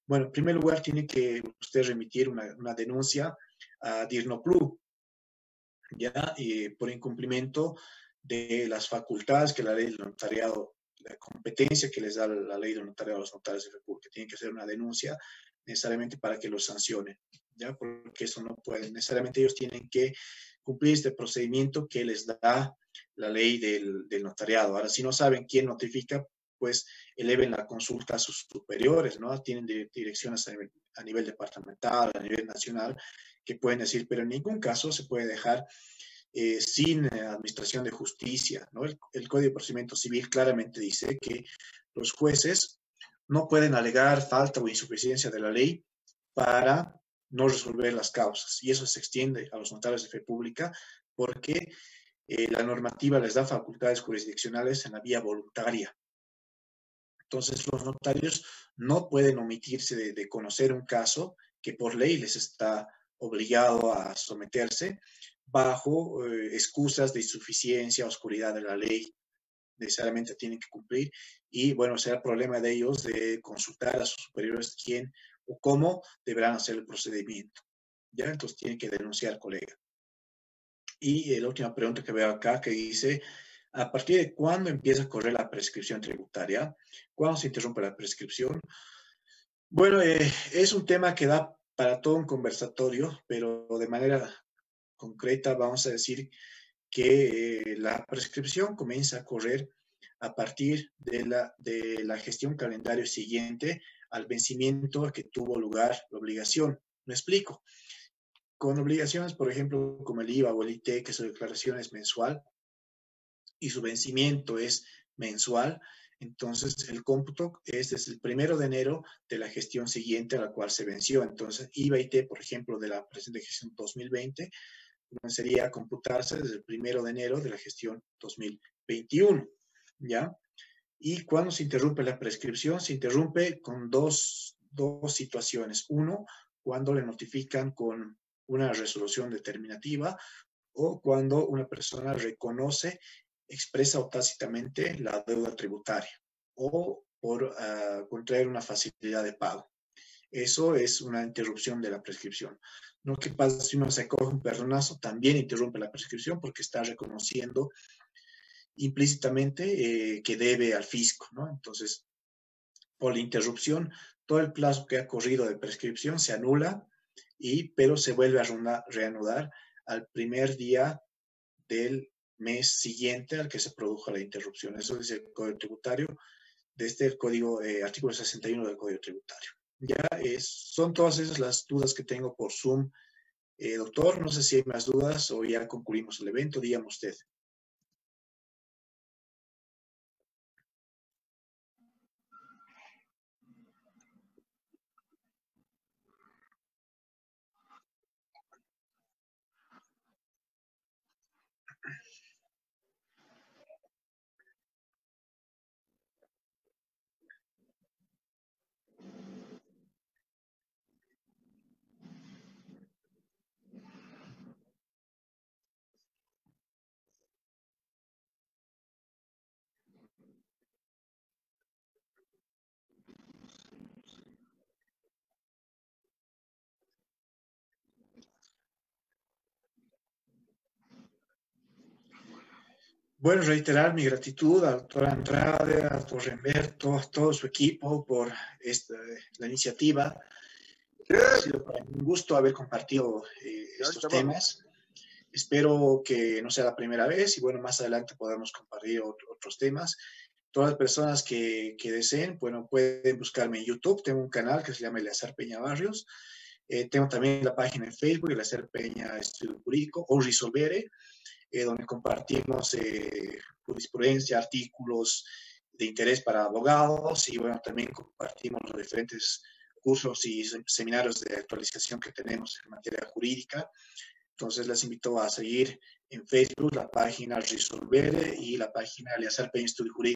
Bueno, en primer lugar, tiene que usted remitir una, denuncia a DIRNOPLU, ya, por incumplimiento de las facultades que la ley del notariado, la competencia que les da la ley del notariado a los notarios de República. Tienen que hacer una denuncia necesariamente para que los sancionen, ya, porque eso no pueden. Necesariamente ellos tienen que cumplir este procedimiento que les da la ley del, notariado. Ahora, si no saben quién notifica, pues eleven la consulta a sus superiores, ¿no? Tienen direcciones a nivel, departamental, a nivel nacional, que pueden decir, pero en ningún caso se puede dejar eh, sin eh, administración de justicia, el, Código de Procedimiento Civil claramente dice que los jueces no pueden alegar falta o insuficiencia de la ley para no resolver las causas. Y eso se extiende a los notarios de fe pública porque eh, la normativa les da facultades jurisdiccionales en la vía voluntaria. Entonces, los notarios no pueden omitirse de, conocer un caso que por ley les está obligado a someterse bajo eh, excusas de insuficiencia, oscuridad de la ley. Necesariamente tienen que cumplir y, bueno, será el problema de ellos de consultar a sus superiores quién o cómo deberán hacer el procedimiento. ¿Ya? Entonces tienen que denunciar, colega. Y la última pregunta que veo acá que dice, ¿a partir de cuándo empieza a correr la prescripción tributaria? ¿Cuándo se interrumpe la prescripción? Bueno, eh, es un tema que da para todo un conversatorio, pero de manera concreta vamos a decir que eh, la prescripción comienza a correr a partir de la, de la gestión calendario siguiente al vencimiento que tuvo lugar la obligación. Me explico con obligaciones, por ejemplo, como el IVA o el IT, que su declaración es mensual y su vencimiento es mensual, entonces el cómputo es desde el primero de enero de la gestión siguiente a la cual se venció. Entonces, IVA IT, por ejemplo, de la presente gestión 2020, comenzaría a computarse desde el primero de enero de la gestión 2021, ¿ya? Y cuando se interrumpe la prescripción, se interrumpe con dos, dos situaciones. Uno, cuando le notifican con una resolución determinativa o cuando una persona reconoce, expresa o tácitamente la deuda tributaria o por uh, contraer una facilidad de pago. Eso es una interrupción de la prescripción. No que pasa si uno se coge un perdonazo, también interrumpe la prescripción porque está reconociendo implícitamente eh, que debe al fisco, ¿no? Entonces, por la interrupción, todo el plazo que ha corrido de prescripción se anula, y, pero se vuelve a reanudar al primer día del mes siguiente al que se produjo la interrupción. Eso es el Código Tributario, desde el Código, eh, artículo 61 del Código Tributario. Ya es, son todas esas las dudas que tengo por Zoom. Eh, doctor, no sé si hay más dudas o ya concluimos el evento, dígame usted. Bueno, reiterar mi gratitud al doctor Andrade, al doctor Remberto, a todo su equipo por esta, la iniciativa. Ha sido para un gusto haber compartido eh, estos temas. Espero que no sea la primera vez y bueno, más adelante podamos compartir otros temas. Todas las personas que, que, deseen, bueno, pueden buscarme en YouTube. Tengo un canal que se llama Eleazar Peña Barrios. Eh, tengo también la página en Facebook, Eleazar Peña Estudio Jurídico o Risolvere. Eh, donde compartimos eh, jurisprudencia, artículos de interés para abogados y bueno, también compartimos los diferentes cursos y seminarios de actualización que tenemos en materia jurídica. Entonces les invito a seguir en Facebook la página Resolver y la página Alianza Peña Estudio Jurídico.